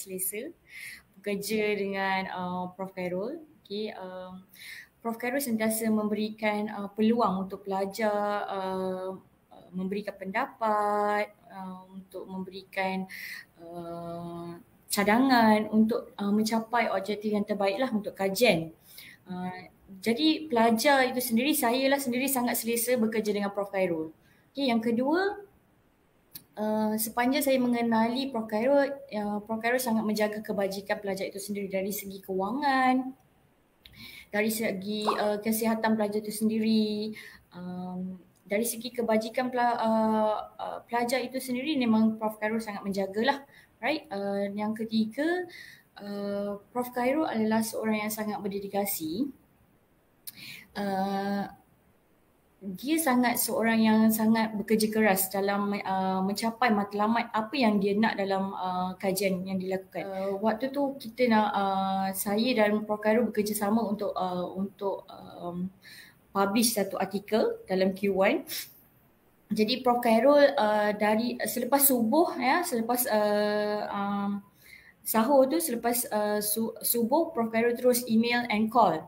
selesa bekerja dengan uh, Prof. Khairul. Okay, um, Prof. Khairul sentiasa memberikan uh, peluang untuk pelajar uh, memberikan pendapat, uh, untuk memberikan uh, cadangan untuk uh, mencapai objektif yang terbaiklah untuk kajian. Uh, jadi pelajar itu sendiri, saya lah sendiri sangat selesa bekerja dengan Prof. Khairul. Okay, yang kedua, uh, sepanjang saya mengenali Prof. Khairul, uh, Prof. Khairul sangat menjaga kebajikan pelajar itu sendiri dari segi kewangan, dari segi uh, kesihatan pelajar itu sendiri, um, dari segi kebajikan pela, uh, uh, pelajar itu sendiri memang Prof. Khairul sangat menjagalah. Right? Uh, yang ketiga, uh, Prof. Khairul adalah seorang yang sangat berdedikasi. Uh, dia sangat seorang yang sangat bekerja keras dalam uh, mencapai matlamat apa yang dia nak dalam uh, kajian yang dilakukan. Uh, waktu tu kita nak uh, saya dan Prof. Khairul bekerjasama untuk uh, untuk um, publish satu artikel dalam Q1. Jadi Prof. Khairul uh, dari selepas subuh ya selepas uh, um, sahur tu selepas uh, subuh Prof. Khairul terus email and call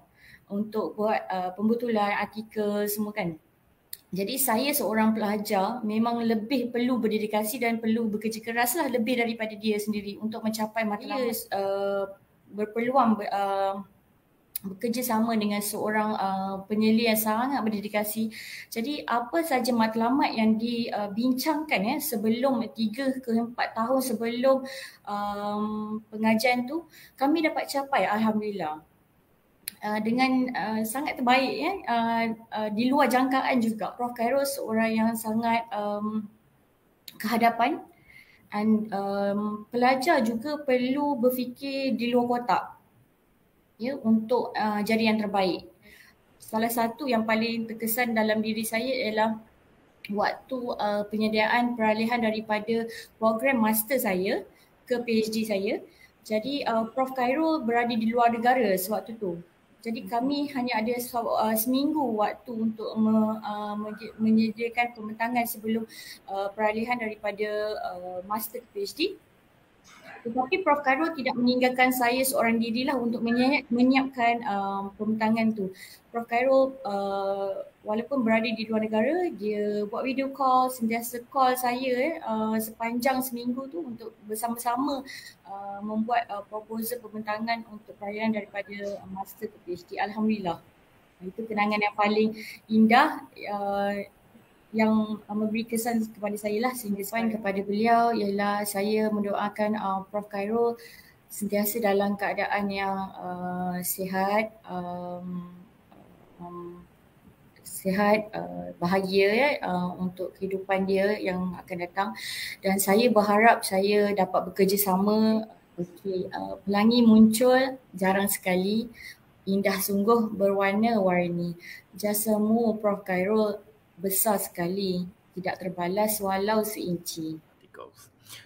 untuk buat uh, pembetulan artikel semua kan. Jadi saya seorang pelajar memang lebih perlu berdedikasi dan perlu bekerja keras lah lebih daripada dia sendiri untuk mencapai matlamat. Dia uh, berpeluang uh, bekerja sama dengan seorang uh, penyeli yang sangat berdedikasi. Jadi apa saja matlamat yang dibincangkan uh, ya sebelum 3 ke 4 tahun sebelum um, pengajian tu kami dapat capai alhamdulillah. Uh, dengan uh, sangat terbaik ya uh, uh, di luar jangkaan juga. Prof. Khairul seorang yang sangat um, kehadapan. Dan um, pelajar juga perlu berfikir di luar kotak. Ya untuk uh, jadi yang terbaik. Salah satu yang paling terkesan dalam diri saya ialah waktu uh, penyediaan peralihan daripada program master saya ke PhD saya. Jadi uh, Prof. Khairul berada di luar negara sewaktu tu jadi kami hanya ada uh, seminggu waktu untuk uh, menyediakan pembentangan sebelum uh, peralihan daripada master ke PhD. Tetapi Prof. Khairul tidak meninggalkan saya seorang diri lah untuk menyiap, menyiapkan um, pembentangan tu. Prof. Khairul uh, walaupun berada di luar negara, dia buat video call, sentiasa call saya uh, sepanjang seminggu tu untuk bersama-sama uh, membuat uh, proposal pembentangan untuk perayaan daripada master ke PhD. Alhamdulillah. Itu kenangan yang paling indah. Uh, yang uh, memberi kesan kepada saya lah sehingga sepanjang kepada beliau ialah saya mendoakan uh, Prof. Khairul sentiasa dalam keadaan yang uh, sihat, um, um, sihat, uh, bahagia ya uh, untuk kehidupan dia yang akan datang dan saya berharap saya dapat bekerjasama Okey, uh, pelangi muncul jarang sekali, indah sungguh berwarna-warni. Jasamu Prof. Khairul besar sekali, tidak terbalas walau seinci.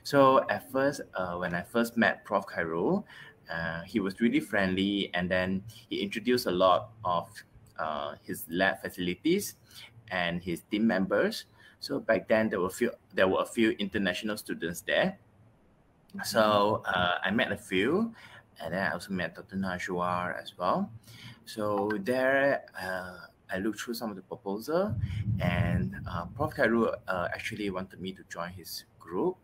So at first, uh, when I first met Prof. Khairul, uh, he was really friendly and then he introduced a lot of uh, his lab facilities and his team members. So back then there were few there were a few international students there. So uh, I met a few, and then I also met Dr. Najwar as well. So there, uh, I looked through some of the proposal, and uh, Prof. Khairul uh, actually wanted me to join his group.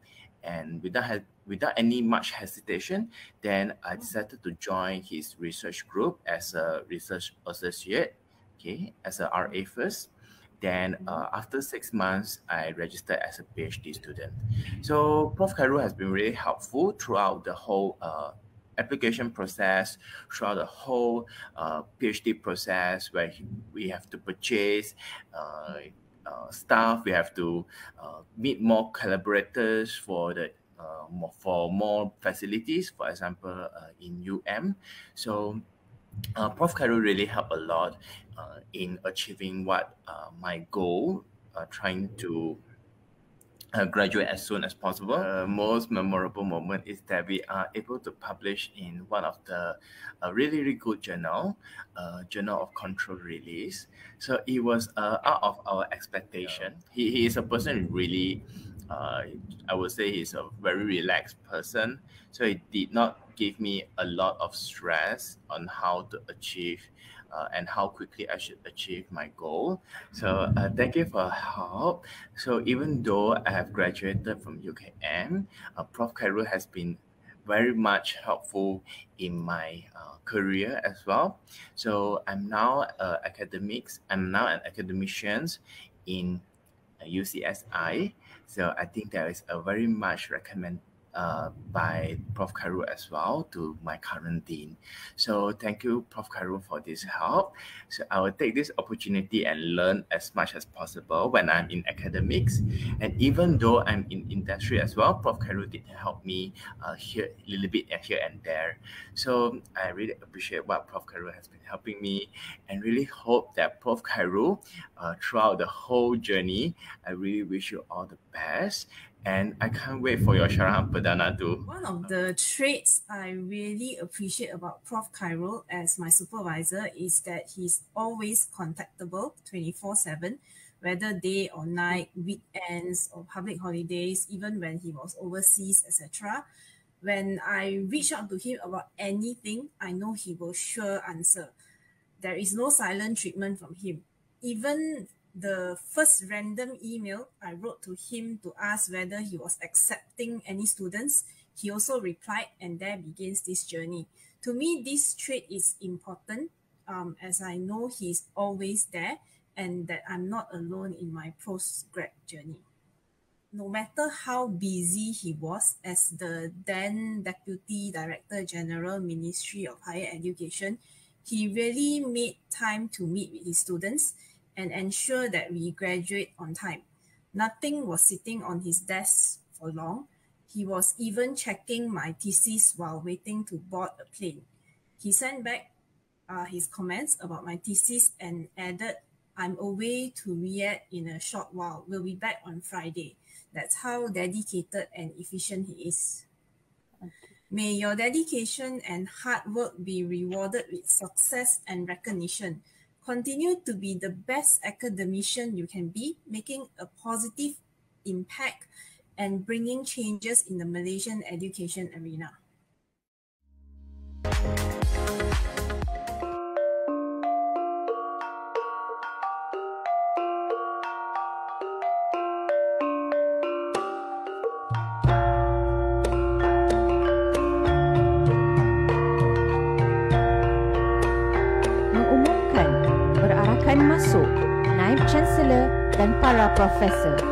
And without without any much hesitation, then I decided to join his research group as a research associate, okay, as a RA first. Then uh, after six months, I registered as a PhD student. So Prof. Khairul has been really helpful throughout the whole uh, application process throughout the whole uh, PhD process where we have to purchase uh, uh, staff, we have to uh, meet more collaborators for the uh, more, for more facilities, for example, uh, in UM. So Prof. Khairul really helped a lot in achieving what my goal, trying to uh, graduate as soon as possible. The most memorable moment is that we are able to publish in one of the uh, really, really good journal, uh, Journal of Control Release. So it was uh, out of our expectation. He, he is a person really uh, I would say he's a very relaxed person. So he did not give me a lot of stress on how to achieve uh, and how quickly I should achieve my goal. So uh, thank you for help. So even though I have graduated from UKM, uh, Prof. Khairul has been very much helpful in my uh, career as well. So I'm now uh, academics. I'm now an academician in UCSI. So I think there is a very much recommend uh, by Prof. Khairul as well to my current dean. So thank you, Prof. Khairul, for this help. So I will take this opportunity and learn as much as possible when I'm in academics. And even though I'm in industry as well, Prof. Khairul did help me uh, here a little bit here and there. So I really appreciate what Prof. Khairul has been helping me and really hope that Prof. Khairul, uh, throughout the whole journey, I really wish you all the best and I can't wait for your Syarah Perdana too. One of the traits I really appreciate about Prof. Khairul as my supervisor is that he's always contactable 24-7, whether day or night, weekends or public holidays, even when he was overseas, etc. When I reach out to him about anything, I know he will sure answer. There is no silent treatment from him. Even the first random email I wrote to him to ask whether he was accepting any students, he also replied, and there begins this journey. To me, this trait is important um, as I know he's always there and that I'm not alone in my postgrad journey. No matter how busy he was as the then Deputy Director General Ministry of Higher Education, he really made time to meet with his students and ensure that we graduate on time. Nothing was sitting on his desk for long. He was even checking my thesis while waiting to board a plane. He sent back uh, his comments about my thesis and added, I'm away to Riyadh in a short while. We'll be back on Friday. That's how dedicated and efficient he is. May your dedication and hard work be rewarded with success and recognition. Continue to be the best academician you can be, making a positive impact and bringing changes in the Malaysian education arena. Dan para profesor.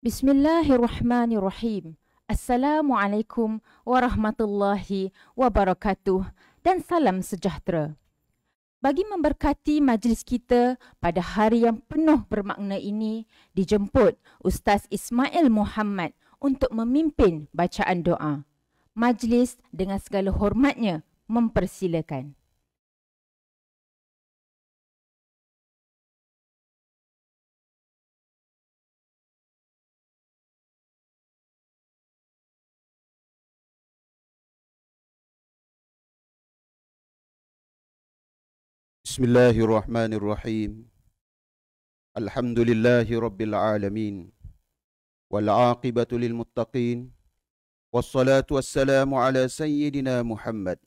Bismillahirrahmanirrahim. Assalamualaikum warahmatullahi wabarakatuh dan salam sejahtera. Bagi memberkati majlis kita pada hari yang penuh bermakna ini, dijemput Ustaz Ismail Muhammad untuk memimpin bacaan doa. Majlis dengan segala hormatnya mempersilakan. بسم الله الرحمن الرحيم الحمد لله رب العالمين والعاقبة للمتقين والصلاة والسلام على سيدنا محمد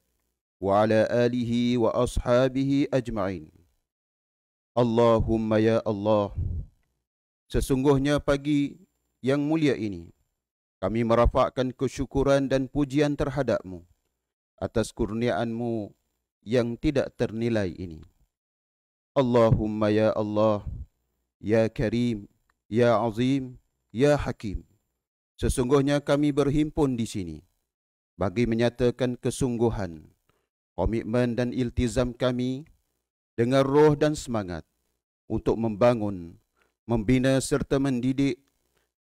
وعلى آله وأصحابه أجمعين اللهم يا الله Sesungguhnya pagi yang mulia ini kami merafakkan kesyukuran dan pujian terhadapmu atas kurniaanmu yang tidak ternilai ini. Allahumma ya Allah, ya Karim, ya Azim, ya Hakim. Sesungguhnya kami berhimpun di sini bagi menyatakan kesungguhan, komitmen dan iltizam kami dengan roh dan semangat untuk membangun, membina serta mendidik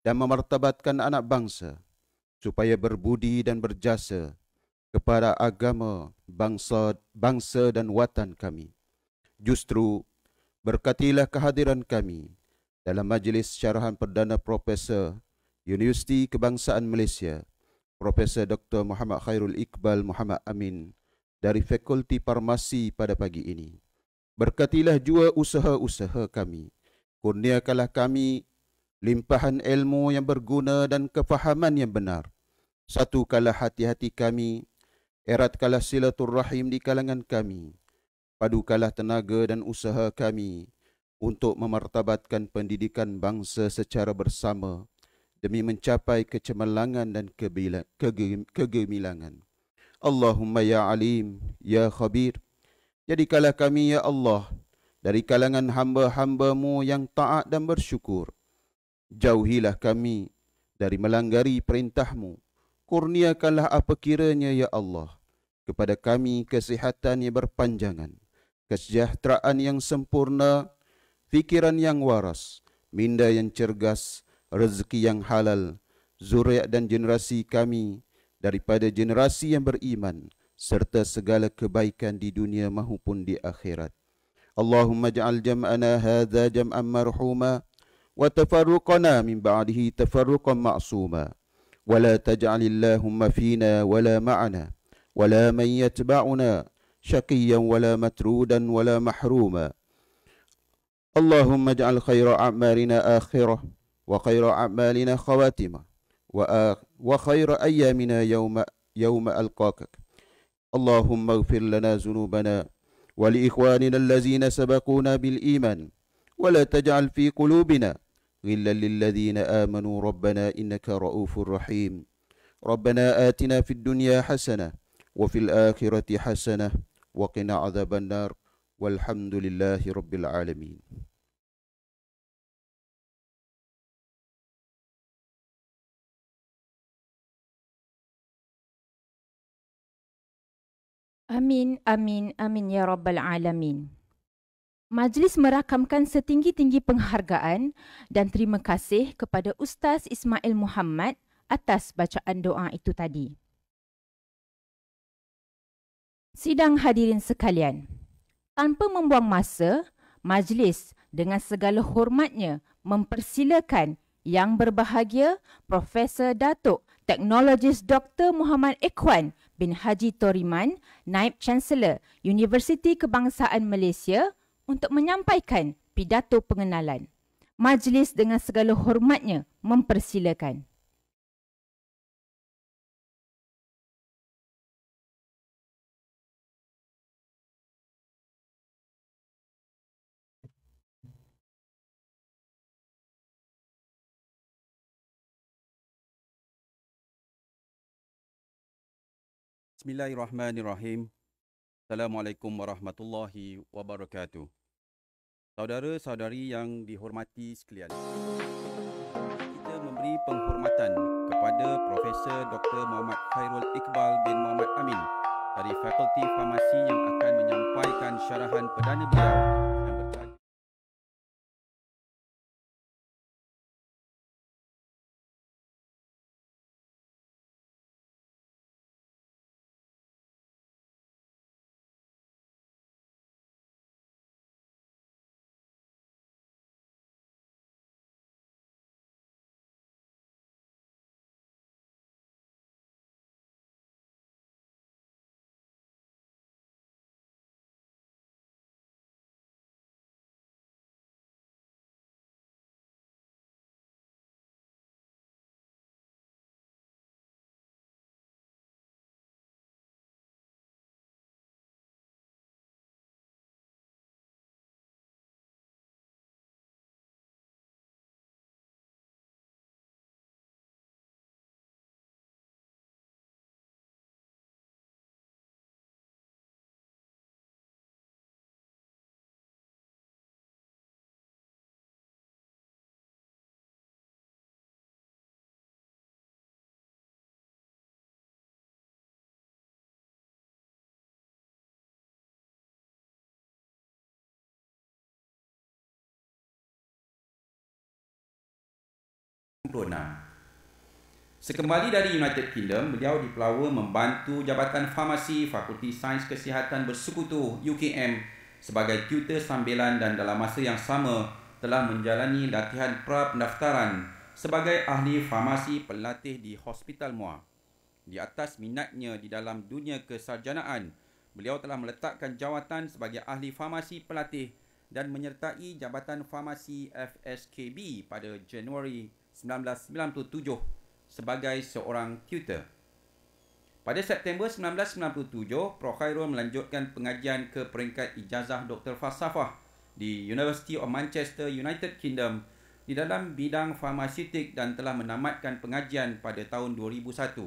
dan memartabatkan anak bangsa supaya berbudi dan berjasa kepada agama, bangsa, bangsa dan watan kami. Justru berkatilah kehadiran kami dalam majlis syarahan Perdana Profesor Universiti Kebangsaan Malaysia, Profesor Dr. Muhammad Khairul Iqbal Muhammad Amin dari Fakulti Farmasi pada pagi ini. Berkatilah jua usaha-usaha kami. Kurniakanlah kami limpahan ilmu yang berguna dan kefahaman yang benar. Satukanlah hati-hati kami, eratkanlah silaturrahim di kalangan kami padukanlah tenaga dan usaha kami untuk memartabatkan pendidikan bangsa secara bersama demi mencapai kecemerlangan dan kegemilangan. Allahumma ya alim, ya khabir. Jadikanlah kami ya Allah dari kalangan hamba-hambamu yang taat dan bersyukur. Jauhilah kami dari melanggari perintahmu. Kurniakanlah apa kiranya ya Allah kepada kami kesihatan yang berpanjangan kesejahteraan yang sempurna, fikiran yang waras, minda yang cergas, rezeki yang halal, zuriat dan generasi kami daripada generasi yang beriman serta segala kebaikan di dunia maupun di akhirat. Allahumma ja'al jam'ana hadha jam'an marhuma wa tafarruqana min ba'dihi tafarruqan ma'suma wa la taj'alillahumma fina wa la ma'ana wa la man yatba'una شقيا ولا مترودا ولا محروما. اللهم اجعل خير أعمالنا آخرة وخير أعمالنا خواتمة وخير أيامنا يوم يوم ألقاك اللهم اغفر لنا ذنوبنا ولإخواننا الذين سبقونا بالإيمان ولا تجعل في قلوبنا غلا للذين آمنوا. ربنا إنك رؤوف رحيم. ربنا آتنا في الدنيا حسنة وفي الآخرة حسنة وقنا عذاب النار والحمد لله رب العالمين Amin, amin, amin ya Rabbal Alamin. Majlis merakamkan setinggi-tinggi penghargaan dan terima kasih kepada Ustaz Ismail Muhammad atas bacaan doa itu tadi. Sidang hadirin sekalian, tanpa membuang masa, majlis dengan segala hormatnya mempersilakan yang berbahagia Profesor Datuk Teknologis Dr. Muhammad Ekwan bin Haji Toriman, Naib Chancellor Universiti Kebangsaan Malaysia untuk menyampaikan pidato pengenalan. Majlis dengan segala hormatnya mempersilakan. Bismillahirrahmanirrahim. Assalamualaikum warahmatullahi wabarakatuh. Saudara-saudari yang dihormati sekalian. Kita memberi penghormatan kepada Profesor Dr. Muhammad Khairul Iqbal bin Muhammad Amin dari Fakulti Farmasi yang akan menyampaikan syarahan perdana beliau Sekembali dari United Kingdom, beliau dipelawa membantu Jabatan Farmasi Fakulti Sains Kesihatan Bersekutu UKM sebagai tutor sambilan dan dalam masa yang sama telah menjalani latihan pra-pendaftaran sebagai ahli farmasi pelatih di Hospital Muar. Di atas minatnya di dalam dunia kesarjanaan, beliau telah meletakkan jawatan sebagai ahli farmasi pelatih dan menyertai Jabatan Farmasi FSKB pada Januari 1997 sebagai seorang tutor. Pada September 1997, Prof. Khairul melanjutkan pengajian ke peringkat ijazah Dr. Falsafah di University of Manchester, United Kingdom di dalam bidang farmaseutik dan telah menamatkan pengajian pada tahun 2001.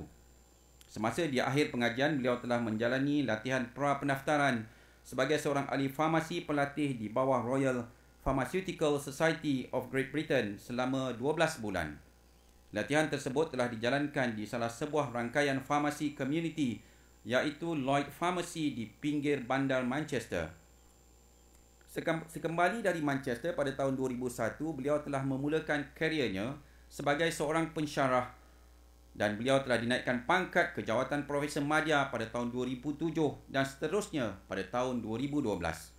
Semasa di akhir pengajian, beliau telah menjalani latihan pra-pendaftaran sebagai seorang ahli farmasi pelatih di bawah Royal Pharmaceutical Society of Great Britain selama 12 bulan. Latihan tersebut telah dijalankan di salah sebuah rangkaian farmasi community iaitu Lloyd Pharmacy di pinggir bandar Manchester. Sekembali dari Manchester pada tahun 2001, beliau telah memulakan kariernya sebagai seorang pensyarah dan beliau telah dinaikkan pangkat ke jawatan Profesor Madya pada tahun 2007 dan seterusnya pada tahun 2012.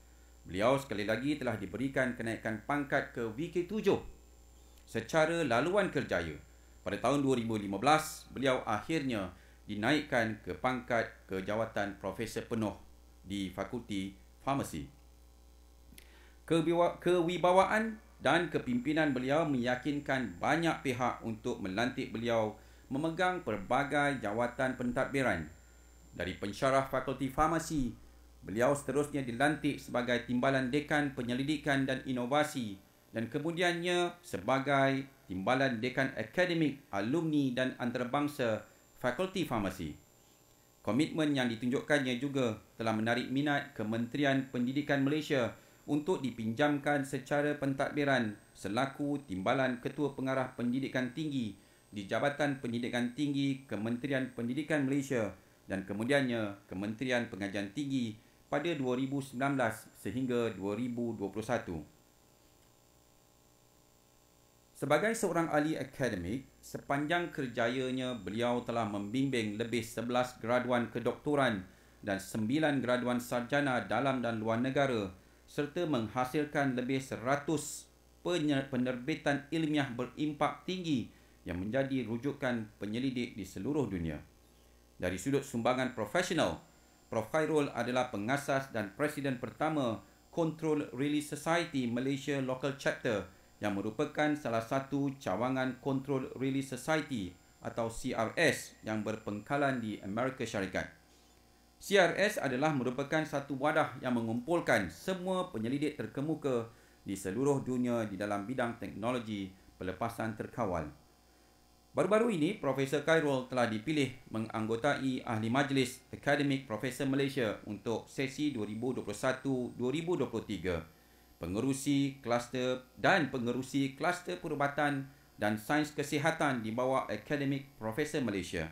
Beliau sekali lagi telah diberikan kenaikan pangkat ke VK7 secara laluan kerjaya pada tahun 2015, beliau akhirnya dinaikkan ke pangkat kejawatan profesor penuh di Fakulti Farmasi. Kewibawaan dan kepimpinan beliau meyakinkan banyak pihak untuk melantik beliau memegang pelbagai jawatan pentadbiran. Dari pensyarah Fakulti Farmasi, beliau seterusnya dilantik sebagai Timbalan Dekan Penyelidikan dan Inovasi dan kemudiannya sebagai Timbalan Dekan Akademik Alumni dan Antarabangsa Fakulti Farmasi. Komitmen yang ditunjukkannya juga telah menarik minat Kementerian Pendidikan Malaysia untuk dipinjamkan secara pentadbiran selaku Timbalan Ketua Pengarah Pendidikan Tinggi di Jabatan Pendidikan Tinggi Kementerian Pendidikan Malaysia dan kemudiannya Kementerian Pengajian Tinggi pada 2019 sehingga 2021. Sebagai seorang ahli akademik, sepanjang kerjayanya beliau telah membimbing lebih 11 graduan kedoktoran dan 9 graduan sarjana dalam dan luar negara serta menghasilkan lebih 100 penerbitan ilmiah berimpak tinggi yang menjadi rujukan penyelidik di seluruh dunia. Dari sudut sumbangan profesional, Prof. Khairul adalah pengasas dan presiden pertama Control Release Society Malaysia Local Chapter yang merupakan salah satu cawangan Control Release Society atau CRS yang berpengkalan di Amerika Syarikat. CRS adalah merupakan satu wadah yang mengumpulkan semua penyelidik terkemuka di seluruh dunia di dalam bidang teknologi pelepasan terkawal. Baru-baru ini, Profesor Khairul telah dipilih menganggotai Ahli Majlis Akademik Profesor Malaysia untuk sesi 2021-2023 pengerusi kluster dan pengerusi kluster perubatan dan Sains Kesihatan di bawah Akademik Profesor Malaysia.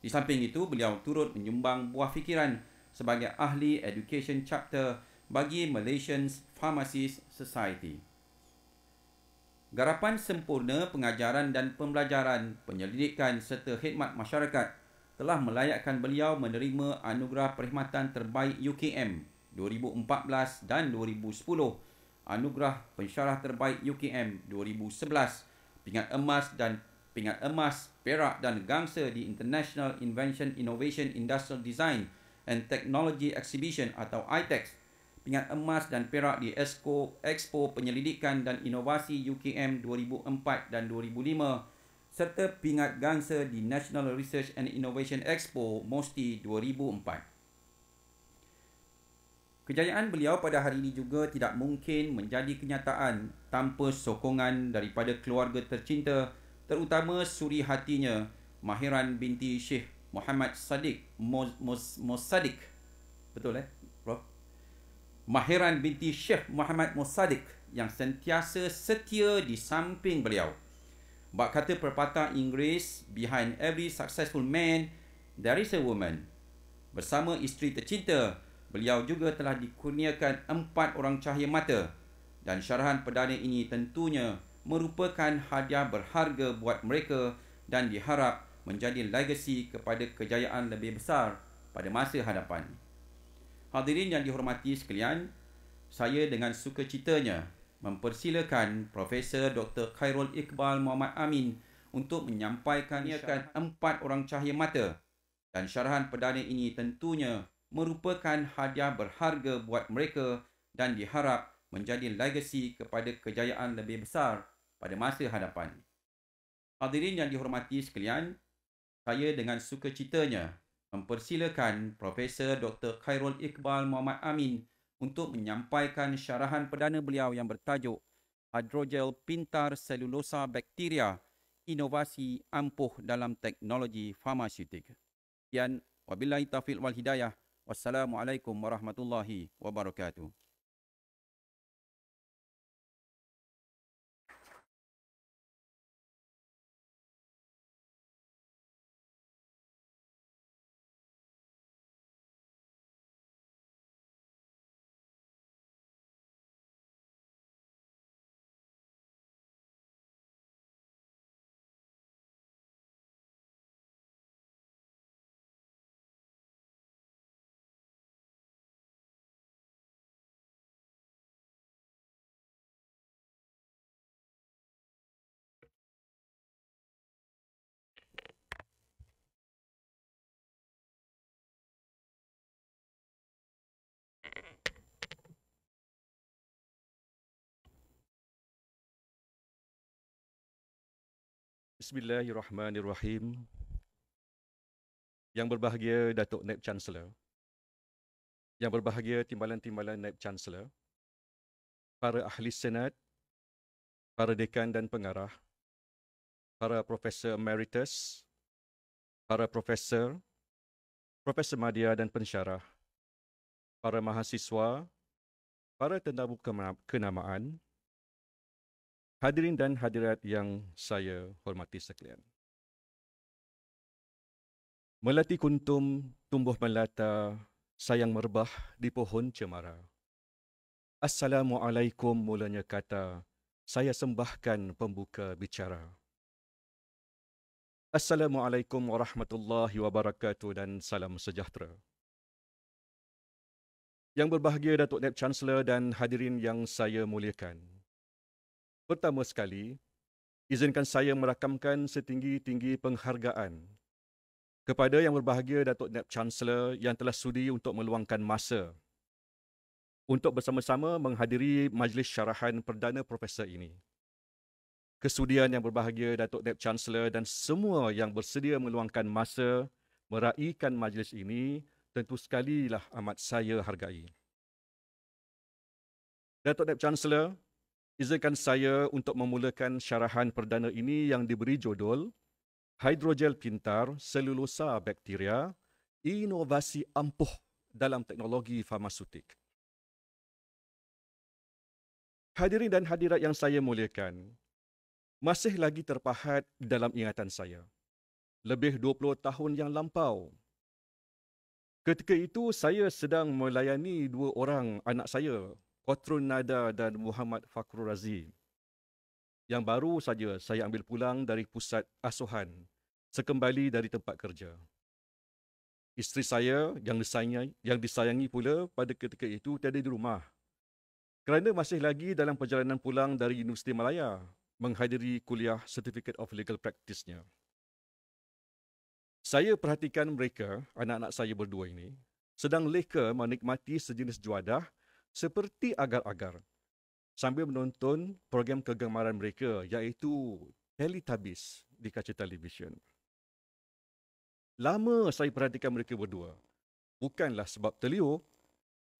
Di samping itu, beliau turut menyumbang buah fikiran sebagai ahli Education Chapter bagi Malaysian Pharmacists Society. Garapan sempurna pengajaran dan pembelajaran, penyelidikan serta khidmat masyarakat telah melayakkan beliau menerima anugerah perkhidmatan terbaik UKM 2014 dan 2010, anugerah pensyarah terbaik UKM 2011, pingat emas dan pingat emas, perak dan gangsa di International Invention Innovation Industrial Design and Technology Exhibition atau ITEX, pingat emas dan perak di Expo, Expo Penyelidikan dan Inovasi UKM 2004 dan 2005, serta pingat gangsa di National Research and Innovation Expo MOSTI 2004. Kejayaan beliau pada hari ini juga tidak mungkin menjadi kenyataan tanpa sokongan daripada keluarga tercinta terutama suri hatinya Mahiran binti Syekh Muhammad Sadiq Mosadik. Betul eh? Mahiran binti Syekh Muhammad Mosadik yang sentiasa setia di samping beliau. Bak kata perpatah Inggeris, behind every successful man, there is a woman. Bersama isteri tercinta, beliau juga telah dikurniakan empat orang cahaya mata. Dan syarahan perdana ini tentunya merupakan hadiah berharga buat mereka dan diharap menjadi legasi kepada kejayaan lebih besar pada masa hadapan. Hadirin yang dihormati sekalian, saya dengan sukacitanya mempersilakan Profesor Dr. Khairul Iqbal Muhammad Amin untuk menyampaikan empat orang cahaya mata dan syarahan perdana ini tentunya merupakan hadiah berharga buat mereka dan diharap menjadi legasi kepada kejayaan lebih besar pada masa hadapan. Hadirin yang dihormati sekalian, saya dengan sukacitanya mempersilakan Profesor Dr. Khairul Iqbal Muhammad Amin untuk menyampaikan syarahan perdana beliau yang bertajuk Hydrogel Pintar Selulosa Bakteria Inovasi Ampuh dalam Teknologi Farmaseutik. Sekian, wabillahi taufiq wal hidayah. Wassalamualaikum warahmatullahi wabarakatuh. Bismillahirrahmanirrahim. Yang berbahagia Datuk Naib Chancellor. Yang berbahagia timbalan-timbalan Naib Chancellor. Para ahli senat, para dekan dan pengarah, para profesor emeritus, para profesor, profesor madya dan pensyarah, para mahasiswa, para tetamu kenamaan, Hadirin dan hadirat yang saya hormati sekalian. Melati kuntum tumbuh melata sayang merbah di pohon cemara. Assalamualaikum mulanya kata saya sembahkan pembuka bicara. Assalamualaikum warahmatullahi wabarakatuh dan salam sejahtera. Yang berbahagia Datuk Naib Chancellor dan hadirin yang saya muliakan. Pertama sekali, izinkan saya merakamkan setinggi-tinggi penghargaan kepada yang berbahagia Datuk Naib Chancellor yang telah sudi untuk meluangkan masa untuk bersama-sama menghadiri majlis syarahan perdana profesor ini. Kesudian yang berbahagia Datuk Naib Chancellor dan semua yang bersedia meluangkan masa meraihkan majlis ini tentu sekali lah amat saya hargai. Datuk Naib Chancellor, Izinkan saya untuk memulakan syarahan perdana ini yang diberi judul Hidrogel Pintar Selulosa Bakteria Inovasi Ampuh dalam Teknologi Farmaseutik. Hadirin dan hadirat yang saya muliakan, masih lagi terpahat dalam ingatan saya. Lebih 20 tahun yang lampau. Ketika itu saya sedang melayani dua orang anak saya, Qatrun Nada dan Muhammad Fakrul Razi. Yang baru saja saya ambil pulang dari pusat asuhan sekembali dari tempat kerja. Isteri saya yang disayangi, yang disayangi pula pada ketika itu tiada di rumah. Kerana masih lagi dalam perjalanan pulang dari Universiti Malaya menghadiri kuliah Certificate of Legal Practice-nya. Saya perhatikan mereka, anak-anak saya berdua ini, sedang leka menikmati sejenis juadah seperti agar-agar sambil menonton program kegemaran mereka iaitu Teletubbies di kaca televisyen. Lama saya perhatikan mereka berdua. Bukanlah sebab terliur,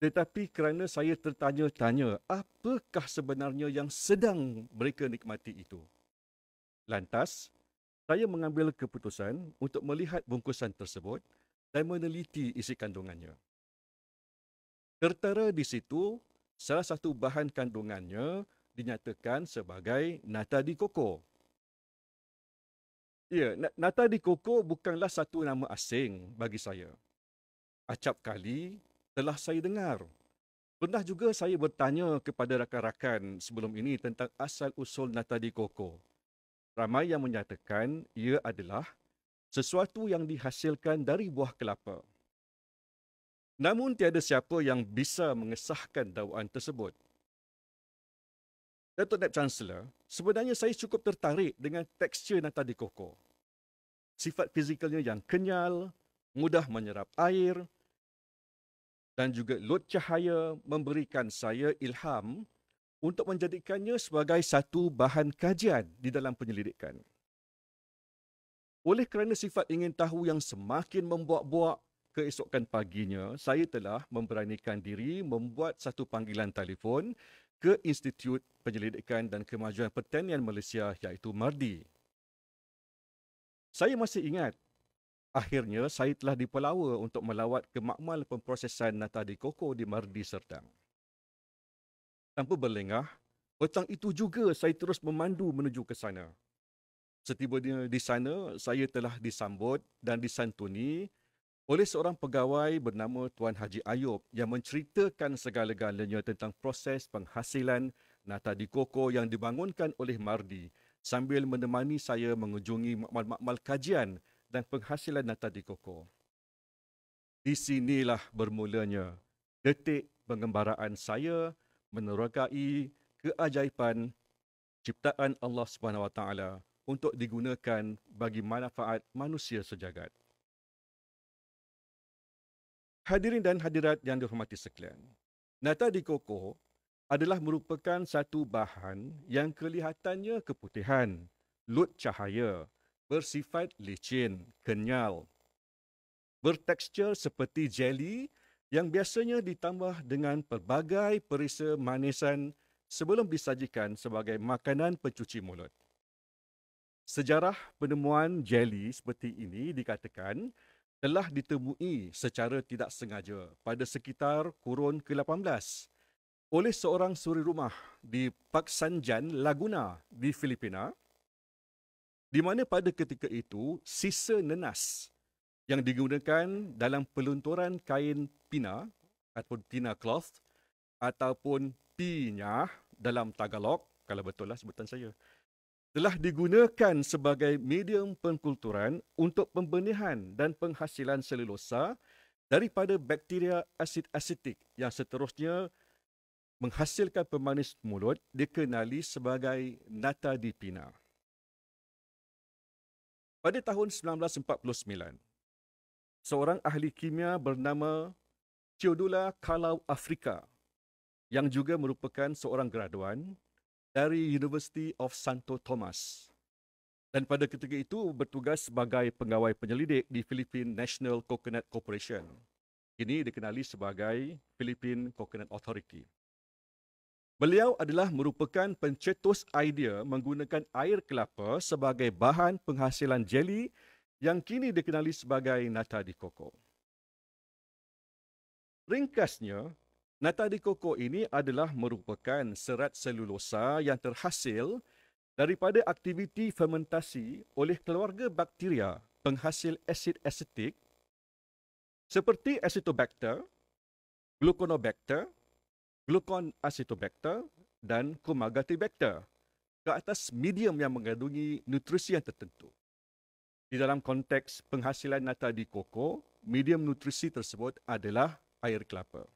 tetapi kerana saya tertanya-tanya apakah sebenarnya yang sedang mereka nikmati itu. Lantas, saya mengambil keputusan untuk melihat bungkusan tersebut dan meneliti isi kandungannya. Tertera di situ, salah satu bahan kandungannya dinyatakan sebagai nata di koko. Ya, nata di koko bukanlah satu nama asing bagi saya. Acap kali telah saya dengar. Pernah juga saya bertanya kepada rakan-rakan sebelum ini tentang asal-usul nata di koko. Ramai yang menyatakan ia adalah sesuatu yang dihasilkan dari buah kelapa. Namun tiada siapa yang bisa mengesahkan dakwaan tersebut. Datuk Nep Chancellor, sebenarnya saya cukup tertarik dengan tekstur nata di koko. Sifat fizikalnya yang kenyal, mudah menyerap air, dan juga lot cahaya memberikan saya ilham untuk menjadikannya sebagai satu bahan kajian di dalam penyelidikan. Oleh kerana sifat ingin tahu yang semakin membuak-buak keesokan paginya, saya telah memberanikan diri membuat satu panggilan telefon ke Institut Penyelidikan dan Kemajuan Pertanian Malaysia iaitu MARDI. Saya masih ingat Akhirnya, saya telah dipelawa untuk melawat ke makmal pemprosesan nata di koko di Mardi Serdang. Tanpa berlengah, petang itu juga saya terus memandu menuju ke sana. Setibanya di sana, saya telah disambut dan disantuni oleh seorang pegawai bernama Tuan Haji Ayub yang menceritakan segala-galanya tentang proses penghasilan nata di koko yang dibangunkan oleh Mardi sambil menemani saya mengunjungi makmal-makmal kajian dan penghasilan nata di koko. Di sinilah bermulanya detik pengembaraan saya menerokai keajaiban ciptaan Allah Subhanahu Wa Taala untuk digunakan bagi manfaat manusia sejagat. Hadirin dan hadirat yang dihormati sekalian, nata di koko adalah merupakan satu bahan yang kelihatannya keputihan, lut cahaya bersifat licin, kenyal, bertekstur seperti jeli yang biasanya ditambah dengan pelbagai perisa manisan sebelum disajikan sebagai makanan pencuci mulut. Sejarah penemuan jeli seperti ini dikatakan telah ditemui secara tidak sengaja pada sekitar kurun ke-18 oleh seorang suri rumah di Paksanjan, Laguna di Filipina di mana pada ketika itu sisa nenas yang digunakan dalam pelunturan kain pina ataupun pina cloth ataupun pinya dalam Tagalog, kalau betul lah sebutan saya, telah digunakan sebagai medium pengkulturan untuk pembenihan dan penghasilan selulosa daripada bakteria asid asetik yang seterusnya menghasilkan pemanis mulut dikenali sebagai natadipina. Pada tahun 1949, seorang ahli kimia bernama Theodula Kalau Afrika yang juga merupakan seorang graduan dari University of Santo Thomas dan pada ketika itu bertugas sebagai pegawai penyelidik di Philippine National Coconut Corporation. Ini dikenali sebagai Philippine Coconut Authority. Beliau adalah merupakan pencetus idea menggunakan air kelapa sebagai bahan penghasilan jeli yang kini dikenali sebagai nata di koko. Ringkasnya, nata di koko ini adalah merupakan serat selulosa yang terhasil daripada aktiviti fermentasi oleh keluarga bakteria penghasil asid asetik seperti Acetobacter, Gluconobacter, Glucon acetobacter dan Comagatibacter ke atas medium yang mengandungi nutrisi yang tertentu. Di dalam konteks penghasilan nata di koko, medium nutrisi tersebut adalah air kelapa.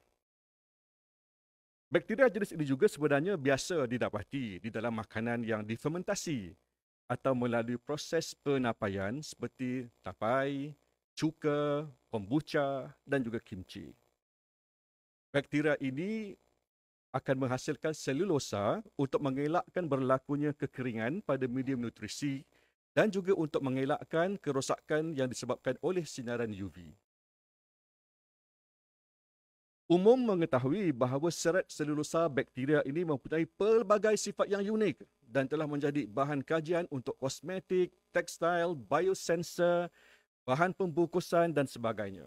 Bakteria jenis ini juga sebenarnya biasa didapati di dalam makanan yang difermentasi atau melalui proses penapaian seperti tapai, cuka, kombucha dan juga kimchi. Bakteria ini akan menghasilkan selulosa untuk mengelakkan berlakunya kekeringan pada medium nutrisi dan juga untuk mengelakkan kerosakan yang disebabkan oleh sinaran UV. Umum mengetahui bahawa serat selulosa bakteria ini mempunyai pelbagai sifat yang unik dan telah menjadi bahan kajian untuk kosmetik, tekstil, biosensor, bahan pembungkusan dan sebagainya.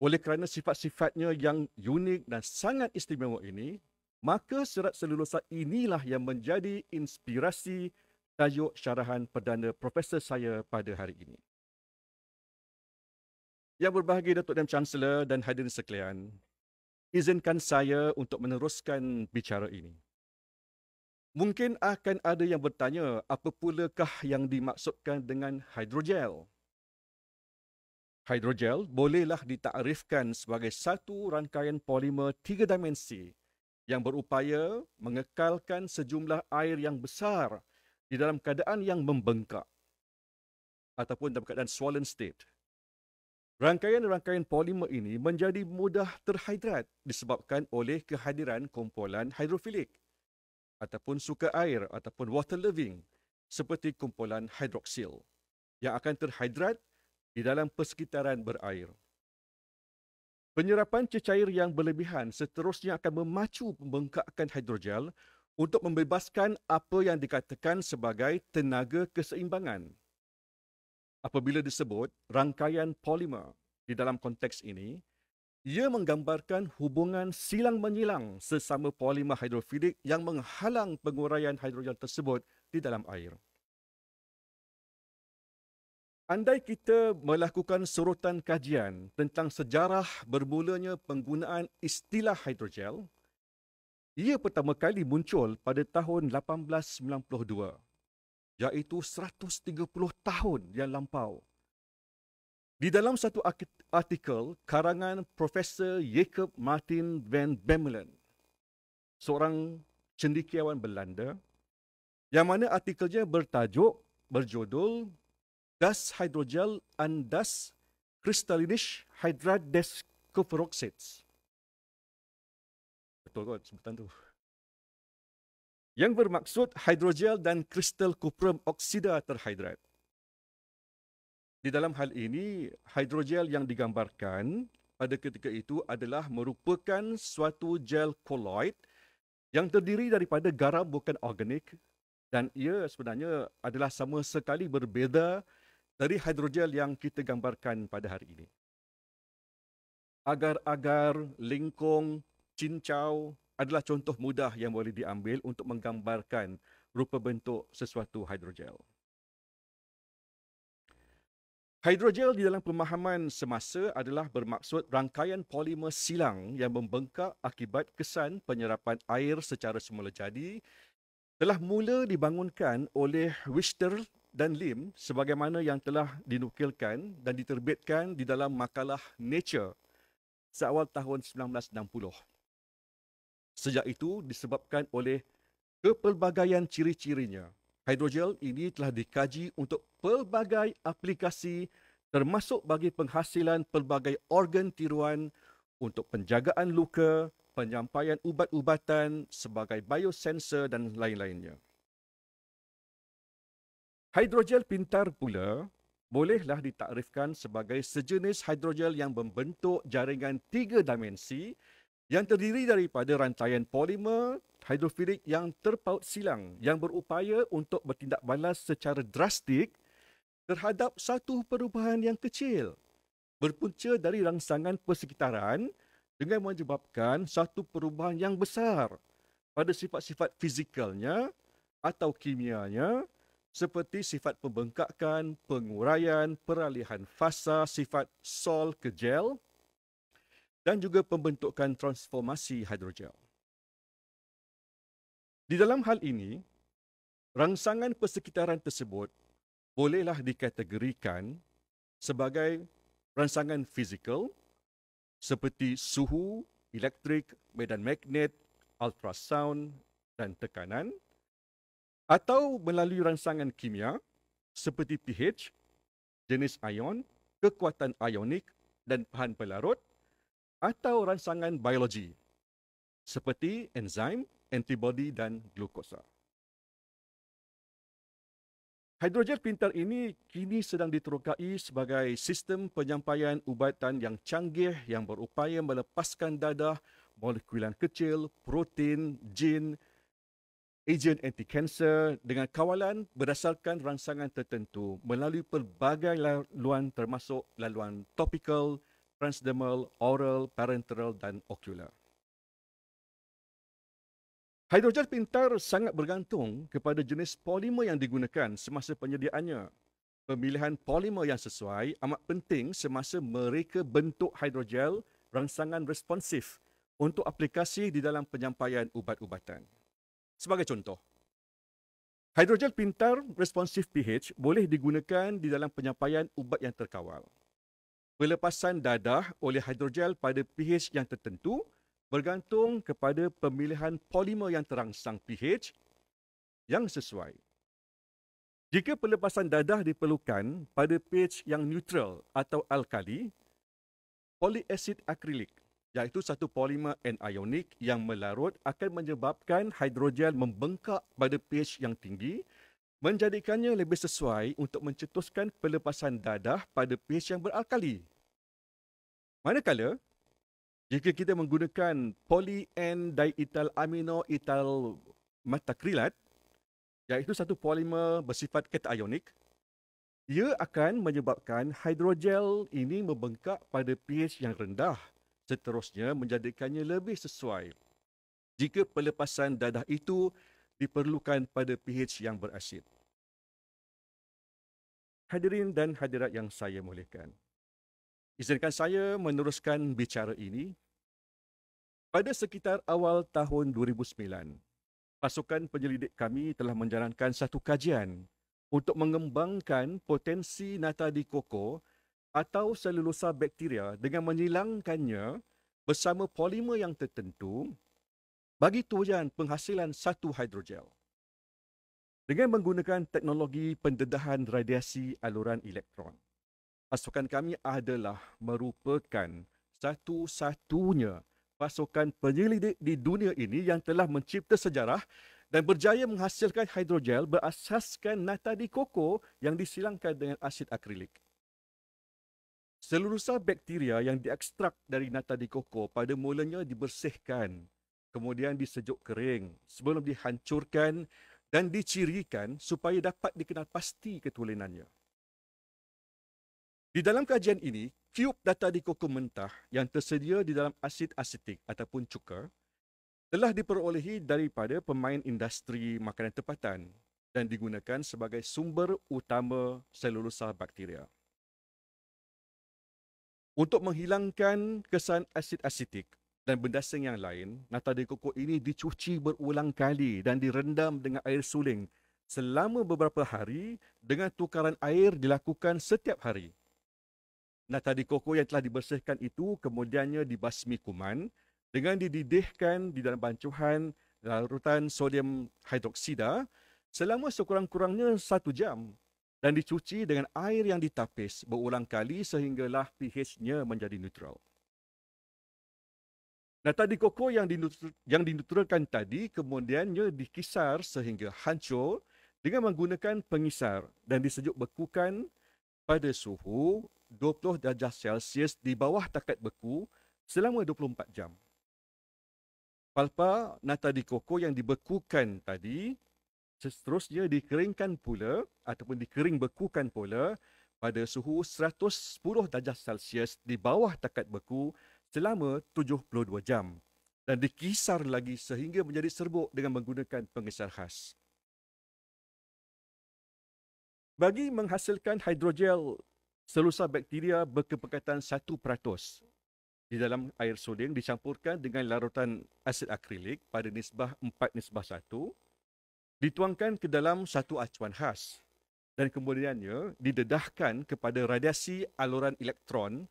Oleh kerana sifat-sifatnya yang unik dan sangat istimewa ini, maka serat selulosa inilah yang menjadi inspirasi tajuk syarahan perdana profesor saya pada hari ini. Yang berbahagia Datuk Dan Chancellor dan hadirin sekalian, izinkan saya untuk meneruskan bicara ini. Mungkin akan ada yang bertanya apa pulakah yang dimaksudkan dengan hidrogel? Hidrogel bolehlah ditakrifkan sebagai satu rangkaian polimer tiga dimensi yang berupaya mengekalkan sejumlah air yang besar di dalam keadaan yang membengkak ataupun dalam keadaan swollen state. Rangkaian-rangkaian polimer ini menjadi mudah terhidrat disebabkan oleh kehadiran kumpulan hidrofilik ataupun suka air ataupun water loving seperti kumpulan hidroksil yang akan terhidrat di dalam persekitaran berair. Penyerapan cecair yang berlebihan seterusnya akan memacu pembengkakan hidrogel untuk membebaskan apa yang dikatakan sebagai tenaga keseimbangan. Apabila disebut rangkaian polimer di dalam konteks ini, ia menggambarkan hubungan silang menyilang sesama polimer hidrofilik yang menghalang penguraian hidrogel tersebut di dalam air. Andai kita melakukan surutan kajian tentang sejarah bermulanya penggunaan istilah hidrogel, ia pertama kali muncul pada tahun 1892, iaitu 130 tahun yang lampau. Di dalam satu artikel karangan Profesor Jacob Martin van Bemmelen, seorang cendekiawan Belanda, yang mana artikelnya bertajuk, berjudul das hydrogel and das des Kupferoxids. Betul kan sebutan tu? Yang bermaksud hidrogel dan kristal kuprum oksida terhidrat. Di dalam hal ini, hidrogel yang digambarkan pada ketika itu adalah merupakan suatu gel colloid yang terdiri daripada garam bukan organik dan ia sebenarnya adalah sama sekali berbeza dari hidrogel yang kita gambarkan pada hari ini. Agar-agar, lingkung, cincau adalah contoh mudah yang boleh diambil untuk menggambarkan rupa bentuk sesuatu hidrogel. Hidrogel di dalam pemahaman semasa adalah bermaksud rangkaian polimer silang yang membengkak akibat kesan penyerapan air secara semula jadi telah mula dibangunkan oleh Wichter dan Lim sebagaimana yang telah dinukilkan dan diterbitkan di dalam makalah Nature seawal tahun 1960. Sejak itu disebabkan oleh kepelbagaian ciri-cirinya. Hidrogel ini telah dikaji untuk pelbagai aplikasi termasuk bagi penghasilan pelbagai organ tiruan untuk penjagaan luka, penyampaian ubat-ubatan sebagai biosensor dan lain-lainnya. Hidrogel pintar pula bolehlah ditakrifkan sebagai sejenis hidrogel yang membentuk jaringan tiga dimensi yang terdiri daripada rantaian polimer hidrofilik yang terpaut silang yang berupaya untuk bertindak balas secara drastik terhadap satu perubahan yang kecil berpunca dari rangsangan persekitaran dengan menyebabkan satu perubahan yang besar pada sifat-sifat fizikalnya atau kimianya seperti sifat pembengkakan, penguraian, peralihan fasa sifat sol ke gel dan juga pembentukan transformasi hidrogel. Di dalam hal ini, rangsangan persekitaran tersebut bolehlah dikategorikan sebagai rangsangan fizikal seperti suhu, elektrik, medan magnet, ultrasound dan tekanan atau melalui rangsangan kimia seperti pH, jenis ion, kekuatan ionik dan bahan pelarut atau rangsangan biologi seperti enzim, antibody dan glukosa. Hidrogel pintar ini kini sedang diterokai sebagai sistem penyampaian ubatan yang canggih yang berupaya melepaskan dadah molekulan kecil, protein, jin, agen anti-kanser dengan kawalan berdasarkan rangsangan tertentu melalui pelbagai laluan termasuk laluan topikal, transdermal, oral, parenteral dan ocular. Hidrogel pintar sangat bergantung kepada jenis polimer yang digunakan semasa penyediaannya. Pemilihan polimer yang sesuai amat penting semasa mereka bentuk hidrogel rangsangan responsif untuk aplikasi di dalam penyampaian ubat-ubatan. Sebagai contoh, hidrogel pintar responsif pH boleh digunakan di dalam penyampaian ubat yang terkawal. Pelepasan dadah oleh hidrogel pada pH yang tertentu bergantung kepada pemilihan polimer yang terangsang pH yang sesuai. Jika pelepasan dadah diperlukan pada pH yang neutral atau alkali, poliasid akrilik iaitu satu polimer anionic yang melarut akan menyebabkan hidrogel membengkak pada pH yang tinggi menjadikannya lebih sesuai untuk mencetuskan pelepasan dadah pada pH yang beralkali. Manakala, jika kita menggunakan poly n diethyl amino ethyl metakrilat, iaitu satu polimer bersifat kationik, ia akan menyebabkan hidrogel ini membengkak pada pH yang rendah seterusnya menjadikannya lebih sesuai jika pelepasan dadah itu diperlukan pada pH yang berasid. Hadirin dan hadirat yang saya muliakan. Izinkan saya meneruskan bicara ini. Pada sekitar awal tahun 2009, pasukan penyelidik kami telah menjalankan satu kajian untuk mengembangkan potensi nata di koko atau selulosa bakteria dengan menyilangkannya bersama polimer yang tertentu bagi tujuan penghasilan satu hidrogel. Dengan menggunakan teknologi pendedahan radiasi aluran elektron, pasukan kami adalah merupakan satu-satunya pasukan penyelidik di dunia ini yang telah mencipta sejarah dan berjaya menghasilkan hidrogel berasaskan nata di koko yang disilangkan dengan asid akrilik. Seluruh bakteria yang diekstrak dari nata di koko pada mulanya dibersihkan, kemudian disejuk kering sebelum dihancurkan dan dicirikan supaya dapat dikenal pasti ketulenannya. Di dalam kajian ini, cube data di koko mentah yang tersedia di dalam asid asetik ataupun cuka telah diperolehi daripada pemain industri makanan tempatan dan digunakan sebagai sumber utama selulosa bakteria. Untuk menghilangkan kesan asid asetik dan bendasing yang lain, nata di koko ini dicuci berulang kali dan direndam dengan air suling selama beberapa hari dengan tukaran air dilakukan setiap hari. Nata di koko yang telah dibersihkan itu kemudiannya dibasmi kuman dengan dididihkan di dalam bancuhan larutan sodium hidroksida selama sekurang-kurangnya satu jam dan dicuci dengan air yang ditapis berulang kali sehinggalah pH-nya menjadi neutral. Nah, tadi koko yang yang dinutralkan tadi kemudiannya dikisar sehingga hancur dengan menggunakan pengisar dan disejuk bekukan pada suhu 20 darjah Celsius di bawah takat beku selama 24 jam. Palpa nata di koko yang dibekukan tadi seterusnya dikeringkan pula ataupun dikering bekukan pula pada suhu 110 darjah Celsius di bawah takat beku selama 72 jam dan dikisar lagi sehingga menjadi serbuk dengan menggunakan pengisar khas. Bagi menghasilkan hidrogel, selusa bakteria berkepekatan 1% di dalam air sodium dicampurkan dengan larutan asid akrilik pada nisbah 4 nisbah 1 dituangkan ke dalam satu acuan khas dan kemudiannya didedahkan kepada radiasi aluran elektron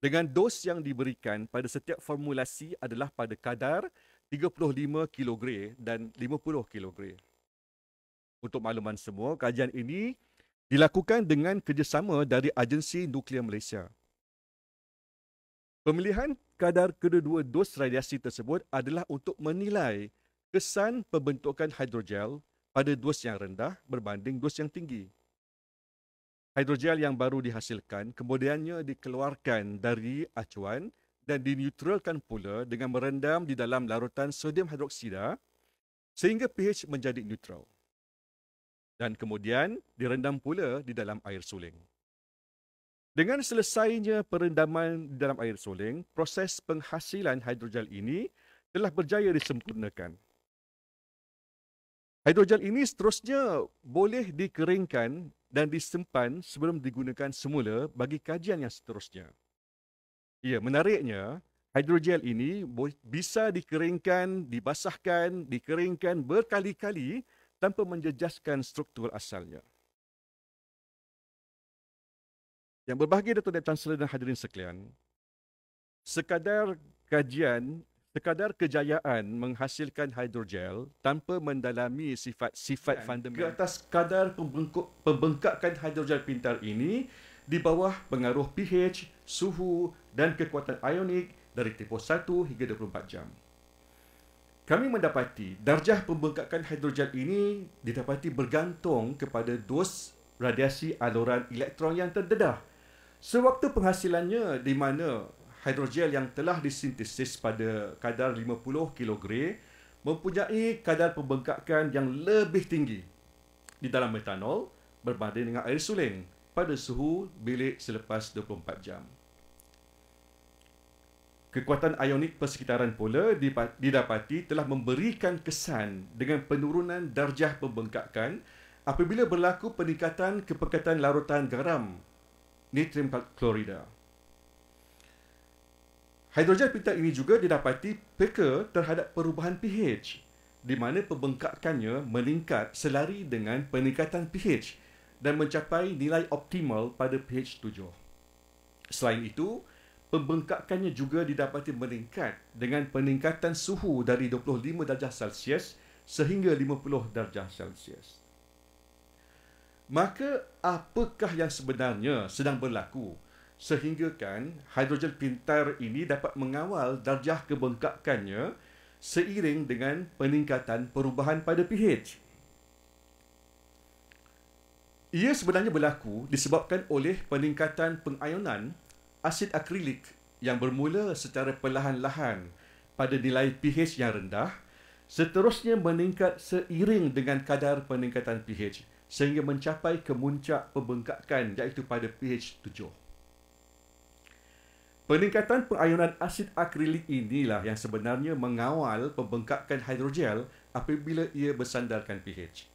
dengan dos yang diberikan pada setiap formulasi adalah pada kadar 35 kg dan 50 kg. Untuk makluman semua, kajian ini dilakukan dengan kerjasama dari Agensi Nuklear Malaysia. Pemilihan kadar kedua-dua dos radiasi tersebut adalah untuk menilai kesan pembentukan hidrogel pada dos yang rendah berbanding dos yang tinggi. Hidrogel yang baru dihasilkan kemudiannya dikeluarkan dari acuan dan dineutralkan pula dengan merendam di dalam larutan sodium hidroksida sehingga pH menjadi neutral dan kemudian direndam pula di dalam air suling. Dengan selesainya perendaman di dalam air suling, proses penghasilan hidrogel ini telah berjaya disempurnakan. Hidrogel ini seterusnya boleh dikeringkan dan disimpan sebelum digunakan semula bagi kajian yang seterusnya. Ya, menariknya, hidrogel ini bisa dikeringkan, dibasahkan, dikeringkan berkali-kali tanpa menjejaskan struktur asalnya. Yang berbahagia Datuk Dep Chancellor dan hadirin sekalian, sekadar kajian, sekadar kejayaan menghasilkan hidrogel tanpa mendalami sifat-sifat fundamental ke atas kadar pembengkuk, pembengkakan hidrogel pintar ini di bawah pengaruh pH, suhu dan kekuatan ionik dari tempoh 1 hingga 24 jam. Kami mendapati darjah pembengkakan hidrogel ini didapati bergantung kepada dos radiasi aluran elektron yang terdedah. Sewaktu penghasilannya di mana hidrogel yang telah disintesis pada kadar 50 kg mempunyai kadar pembengkakan yang lebih tinggi di dalam metanol berbanding dengan air suling pada suhu bilik selepas 24 jam. Kekuatan ionik persekitaran pula didapati telah memberikan kesan dengan penurunan darjah pembengkakan apabila berlaku peningkatan kepekatan larutan garam natrium klorida. Hidrogen pintar ini juga didapati peka terhadap perubahan pH di mana pembengkakannya meningkat selari dengan peningkatan pH dan mencapai nilai optimal pada pH 7. Selain itu, pembengkakannya juga didapati meningkat dengan peningkatan suhu dari 25 darjah Celsius sehingga 50 darjah Celsius. Maka apakah yang sebenarnya sedang berlaku sehingga kan hidrogen pintar ini dapat mengawal darjah kebengkakannya seiring dengan peningkatan perubahan pada pH? Ia sebenarnya berlaku disebabkan oleh peningkatan pengayonan asid akrilik yang bermula secara perlahan-lahan pada nilai pH yang rendah seterusnya meningkat seiring dengan kadar peningkatan pH sehingga mencapai kemuncak pembengkakan iaitu pada pH 7. Peningkatan pengayonan asid akrilik inilah yang sebenarnya mengawal pembengkakan hidrogel apabila ia bersandarkan pH.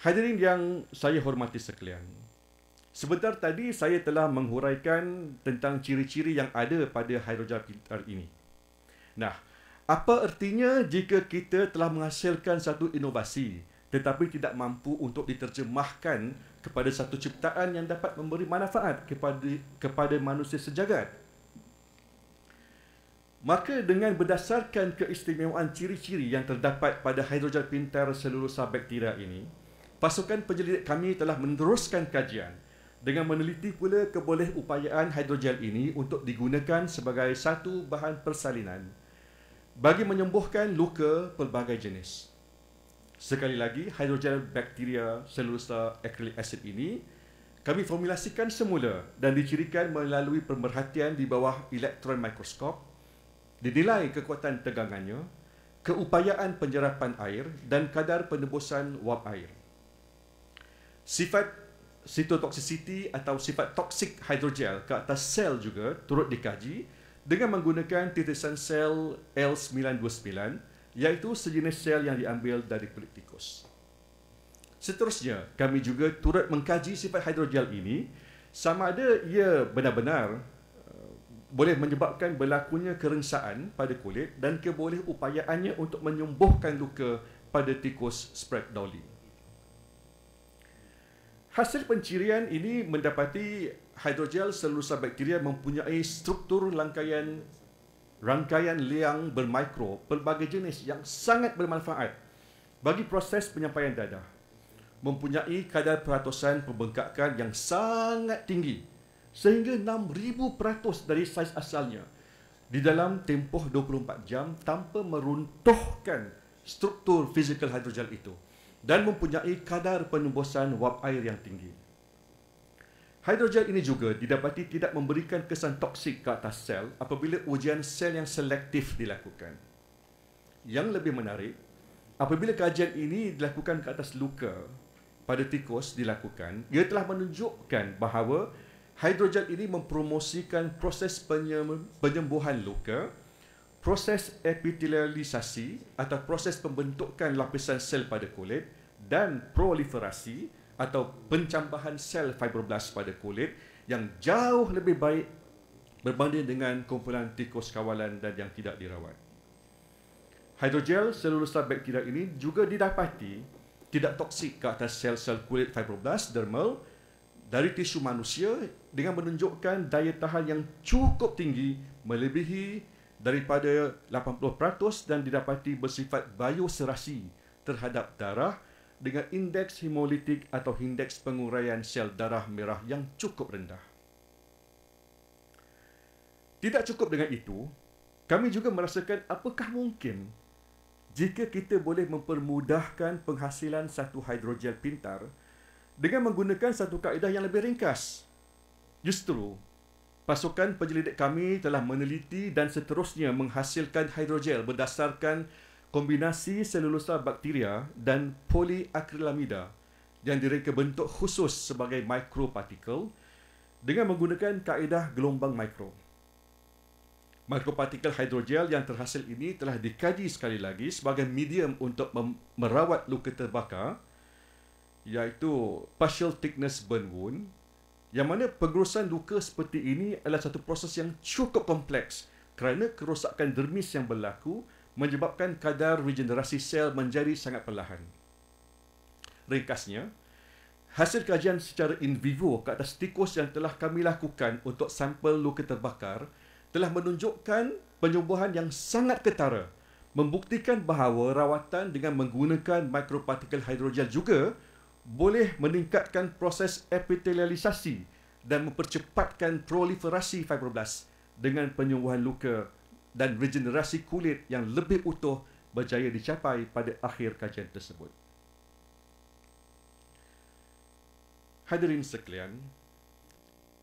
Hadirin yang saya hormati sekalian, Sebentar tadi saya telah menghuraikan tentang ciri-ciri yang ada pada hidrogen pintar ini. Nah, apa artinya jika kita telah menghasilkan satu inovasi tetapi tidak mampu untuk diterjemahkan kepada satu ciptaan yang dapat memberi manfaat kepada kepada manusia sejagat? Maka dengan berdasarkan keistimewaan ciri-ciri yang terdapat pada hidrogen pintar seluruh bakteria ini, pasukan penyelidik kami telah meneruskan kajian dengan meneliti pula keboleh upayaan hidrogel ini untuk digunakan sebagai satu bahan persalinan bagi menyembuhkan luka pelbagai jenis. Sekali lagi, hidrogel bakteria selulosa acrylic acid ini kami formulasikan semula dan dicirikan melalui pemerhatian di bawah elektron mikroskop, dinilai kekuatan tegangannya, keupayaan penyerapan air dan kadar penembusan wap air. Sifat cytotoxicity atau sifat toksik hidrogel ke atas sel juga turut dikaji dengan menggunakan titisan sel L929 iaitu sejenis sel yang diambil dari kulit tikus. Seterusnya, kami juga turut mengkaji sifat hidrogel ini sama ada ia benar-benar uh, boleh menyebabkan berlakunya kerengsaan pada kulit dan keboleh upayaannya untuk menyembuhkan luka pada tikus spread doli. Hasil pencirian ini mendapati hidrogel selulosa bakteria mempunyai struktur rangkaian rangkaian liang bermikro pelbagai jenis yang sangat bermanfaat bagi proses penyampaian dadah mempunyai kadar peratusan pembengkakan yang sangat tinggi sehingga 6000% dari saiz asalnya di dalam tempoh 24 jam tanpa meruntuhkan struktur fizikal hidrogel itu dan mempunyai kadar penembusan wap air yang tinggi. Hidrogel ini juga didapati tidak memberikan kesan toksik ke atas sel apabila ujian sel yang selektif dilakukan. Yang lebih menarik, apabila kajian ini dilakukan ke atas luka pada tikus dilakukan, ia telah menunjukkan bahawa hidrogel ini mempromosikan proses penyembuhan luka, proses epitelialisasi atau proses pembentukan lapisan sel pada kulit dan proliferasi atau pencambahan sel fibroblast pada kulit yang jauh lebih baik berbanding dengan kumpulan tikus kawalan dan yang tidak dirawat. Hidrogel selulosa bakteria ini juga didapati tidak toksik ke atas sel-sel kulit fibroblast dermal dari tisu manusia dengan menunjukkan daya tahan yang cukup tinggi melebihi daripada 80% dan didapati bersifat bioserasi terhadap darah dengan indeks hemolitik atau indeks penguraian sel darah merah yang cukup rendah. Tidak cukup dengan itu, kami juga merasakan apakah mungkin jika kita boleh mempermudahkan penghasilan satu hidrogel pintar dengan menggunakan satu kaedah yang lebih ringkas. Justru, pasukan penyelidik kami telah meneliti dan seterusnya menghasilkan hidrogel berdasarkan kombinasi selulosa bakteria dan poliakrilamida yang direka bentuk khusus sebagai mikropartikel dengan menggunakan kaedah gelombang mikro. Mikropartikel hidrogel yang terhasil ini telah dikaji sekali lagi sebagai medium untuk merawat luka terbakar iaitu partial thickness burn wound yang mana pengurusan luka seperti ini adalah satu proses yang cukup kompleks kerana kerosakan dermis yang berlaku menyebabkan kadar regenerasi sel menjadi sangat perlahan. Ringkasnya, hasil kajian secara in vivo ke atas tikus yang telah kami lakukan untuk sampel luka terbakar telah menunjukkan penyembuhan yang sangat ketara membuktikan bahawa rawatan dengan menggunakan mikropartikel hidrogel juga boleh meningkatkan proses epitelialisasi dan mempercepatkan proliferasi fibroblast dengan penyembuhan luka dan regenerasi kulit yang lebih utuh berjaya dicapai pada akhir kajian tersebut. Hadirin sekalian,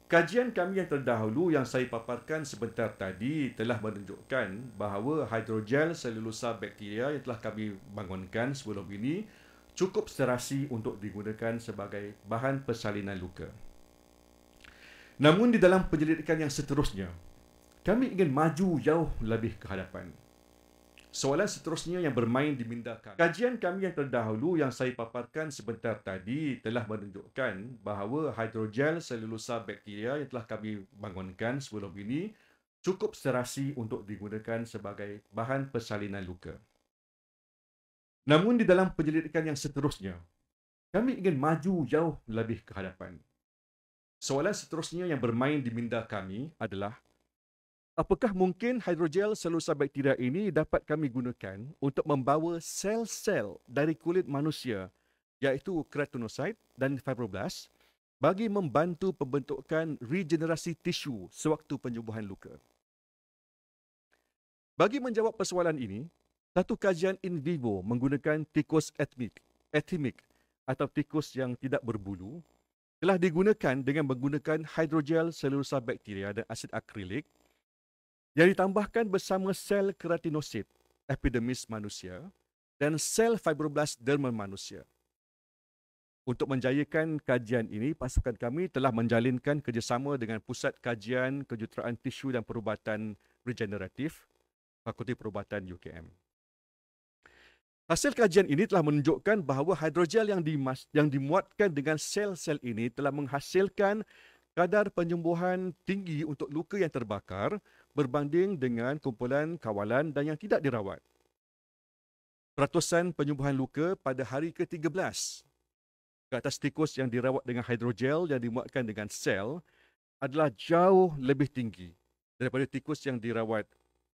Kajian kami yang terdahulu yang saya paparkan sebentar tadi telah menunjukkan bahawa hidrogel selulosa bakteria yang telah kami bangunkan sebelum ini cukup serasi untuk digunakan sebagai bahan persalinan luka. Namun di dalam penyelidikan yang seterusnya, kami ingin maju jauh lebih ke hadapan. Soalan seterusnya yang bermain di minda kami. Kajian kami yang terdahulu yang saya paparkan sebentar tadi telah menunjukkan bahawa hidrogel selulosa bakteria yang telah kami bangunkan sebelum ini cukup serasi untuk digunakan sebagai bahan persalinan luka. Namun di dalam penyelidikan yang seterusnya, kami ingin maju jauh lebih ke hadapan. Soalan seterusnya yang bermain di minda kami adalah Apakah mungkin hidrogel selulosa bakteria ini dapat kami gunakan untuk membawa sel-sel dari kulit manusia iaitu keratinosit dan fibroblast bagi membantu pembentukan regenerasi tisu sewaktu penyembuhan luka? Bagi menjawab persoalan ini, satu kajian in vivo menggunakan tikus ethmic, ethimic atau tikus yang tidak berbulu telah digunakan dengan menggunakan hidrogel selulosa bakteria dan asid akrilik yang ditambahkan bersama sel keratinosit epidermis manusia dan sel fibroblast dermal manusia. Untuk menjayakan kajian ini, pasukan kami telah menjalinkan kerjasama dengan Pusat Kajian Kejuruteraan Tisu dan Perubatan Regeneratif, Fakulti Perubatan UKM. Hasil kajian ini telah menunjukkan bahawa hidrogel yang, dimas, yang dimuatkan dengan sel-sel ini telah menghasilkan kadar penyembuhan tinggi untuk luka yang terbakar berbanding dengan kumpulan kawalan dan yang tidak dirawat. Peratusan penyembuhan luka pada hari ke-13 ke atas tikus yang dirawat dengan hidrogel yang dimuatkan dengan sel adalah jauh lebih tinggi daripada tikus yang dirawat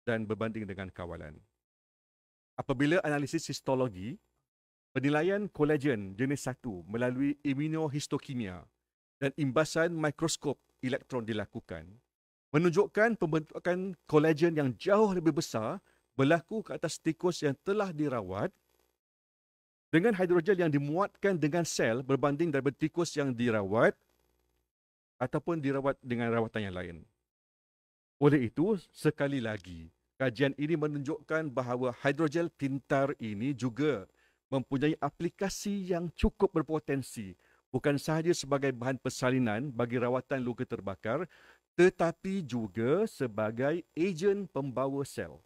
dan berbanding dengan kawalan. Apabila analisis histologi, penilaian kolagen jenis 1 melalui immunohistokimia dan imbasan mikroskop elektron dilakukan, menunjukkan pembentukan kolagen yang jauh lebih besar berlaku ke atas tikus yang telah dirawat dengan hidrogel yang dimuatkan dengan sel berbanding daripada tikus yang dirawat ataupun dirawat dengan rawatan yang lain. Oleh itu, sekali lagi, Kajian ini menunjukkan bahawa hidrogel pintar ini juga mempunyai aplikasi yang cukup berpotensi bukan sahaja sebagai bahan persalinan bagi rawatan luka terbakar tetapi juga sebagai ejen pembawa sel.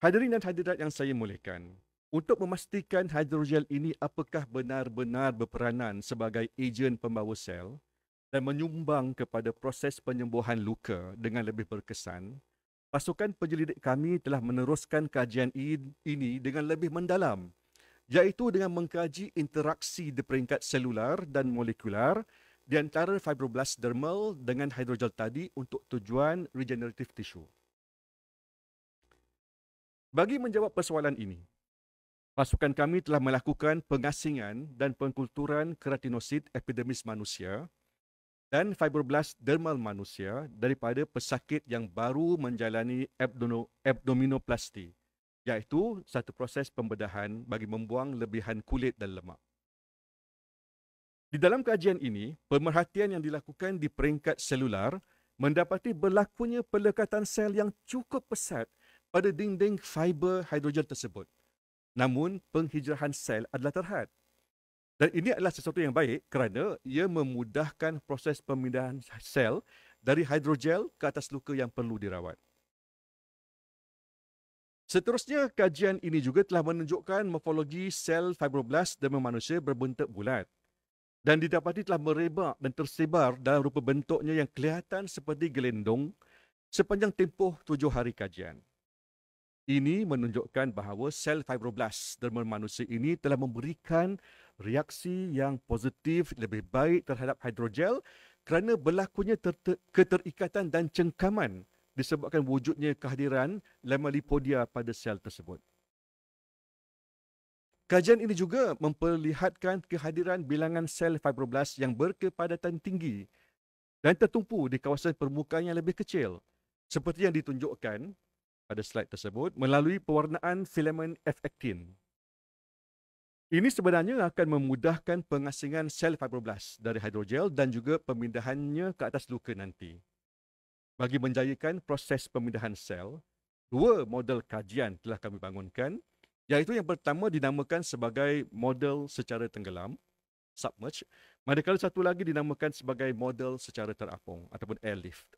Hadirin dan hadirat yang saya muliakan, untuk memastikan hidrogel ini apakah benar-benar berperanan sebagai ejen pembawa sel, dan menyumbang kepada proses penyembuhan luka dengan lebih berkesan, pasukan penyelidik kami telah meneruskan kajian ini dengan lebih mendalam, iaitu dengan mengkaji interaksi di peringkat selular dan molekular di antara fibroblast dermal dengan hidrogel tadi untuk tujuan regeneratif tisu. Bagi menjawab persoalan ini, pasukan kami telah melakukan pengasingan dan pengkulturan keratinosit epidermis manusia dan fibroblast dermal manusia daripada pesakit yang baru menjalani abdominoplasti iaitu satu proses pembedahan bagi membuang lebihan kulit dan lemak. Di dalam kajian ini, pemerhatian yang dilakukan di peringkat selular mendapati berlakunya pelekatan sel yang cukup pesat pada dinding fiber hidrogel tersebut. Namun, penghijrahan sel adalah terhad. Dan ini adalah sesuatu yang baik kerana ia memudahkan proses pemindahan sel dari hidrogel ke atas luka yang perlu dirawat. Seterusnya, kajian ini juga telah menunjukkan morfologi sel fibroblast dalam manusia berbentuk bulat dan didapati telah merebak dan tersebar dalam rupa bentuknya yang kelihatan seperti gelendong sepanjang tempoh tujuh hari kajian. Ini menunjukkan bahawa sel fibroblast dalam manusia ini telah memberikan reaksi yang positif lebih baik terhadap hidrogel kerana berlakunya ter- keterikatan dan cengkaman disebabkan wujudnya kehadiran lamalipodia pada sel tersebut. Kajian ini juga memperlihatkan kehadiran bilangan sel fibroblast yang berkepadatan tinggi dan tertumpu di kawasan permukaan yang lebih kecil seperti yang ditunjukkan pada slide tersebut melalui pewarnaan filament F-actin. Ini sebenarnya akan memudahkan pengasingan sel fibroblast dari hidrogel dan juga pemindahannya ke atas luka nanti. Bagi menjayakan proses pemindahan sel, dua model kajian telah kami bangunkan, iaitu yang pertama dinamakan sebagai model secara tenggelam, submerge, manakala satu lagi dinamakan sebagai model secara terapung ataupun airlift.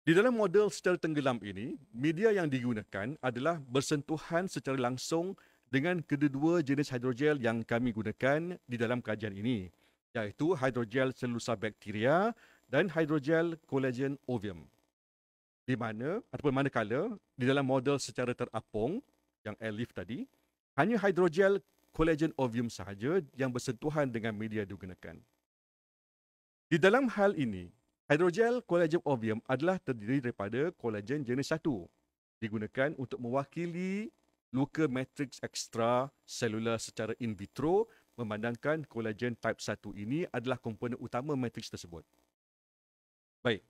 Di dalam model secara tenggelam ini, media yang digunakan adalah bersentuhan secara langsung dengan kedua-dua jenis hidrogel yang kami gunakan di dalam kajian ini, iaitu hidrogel selulosa bakteria dan hidrogel collagen ovium. Di mana, ataupun manakala, di dalam model secara terapung, yang airlift tadi, hanya hidrogel collagen ovium sahaja yang bersentuhan dengan media digunakan. Di dalam hal ini, hidrogel collagen ovium adalah terdiri daripada kolagen jenis satu, digunakan untuk mewakili luka matrix ekstra selular secara in vitro memandangkan kolagen type 1 ini adalah komponen utama matrix tersebut. Baik.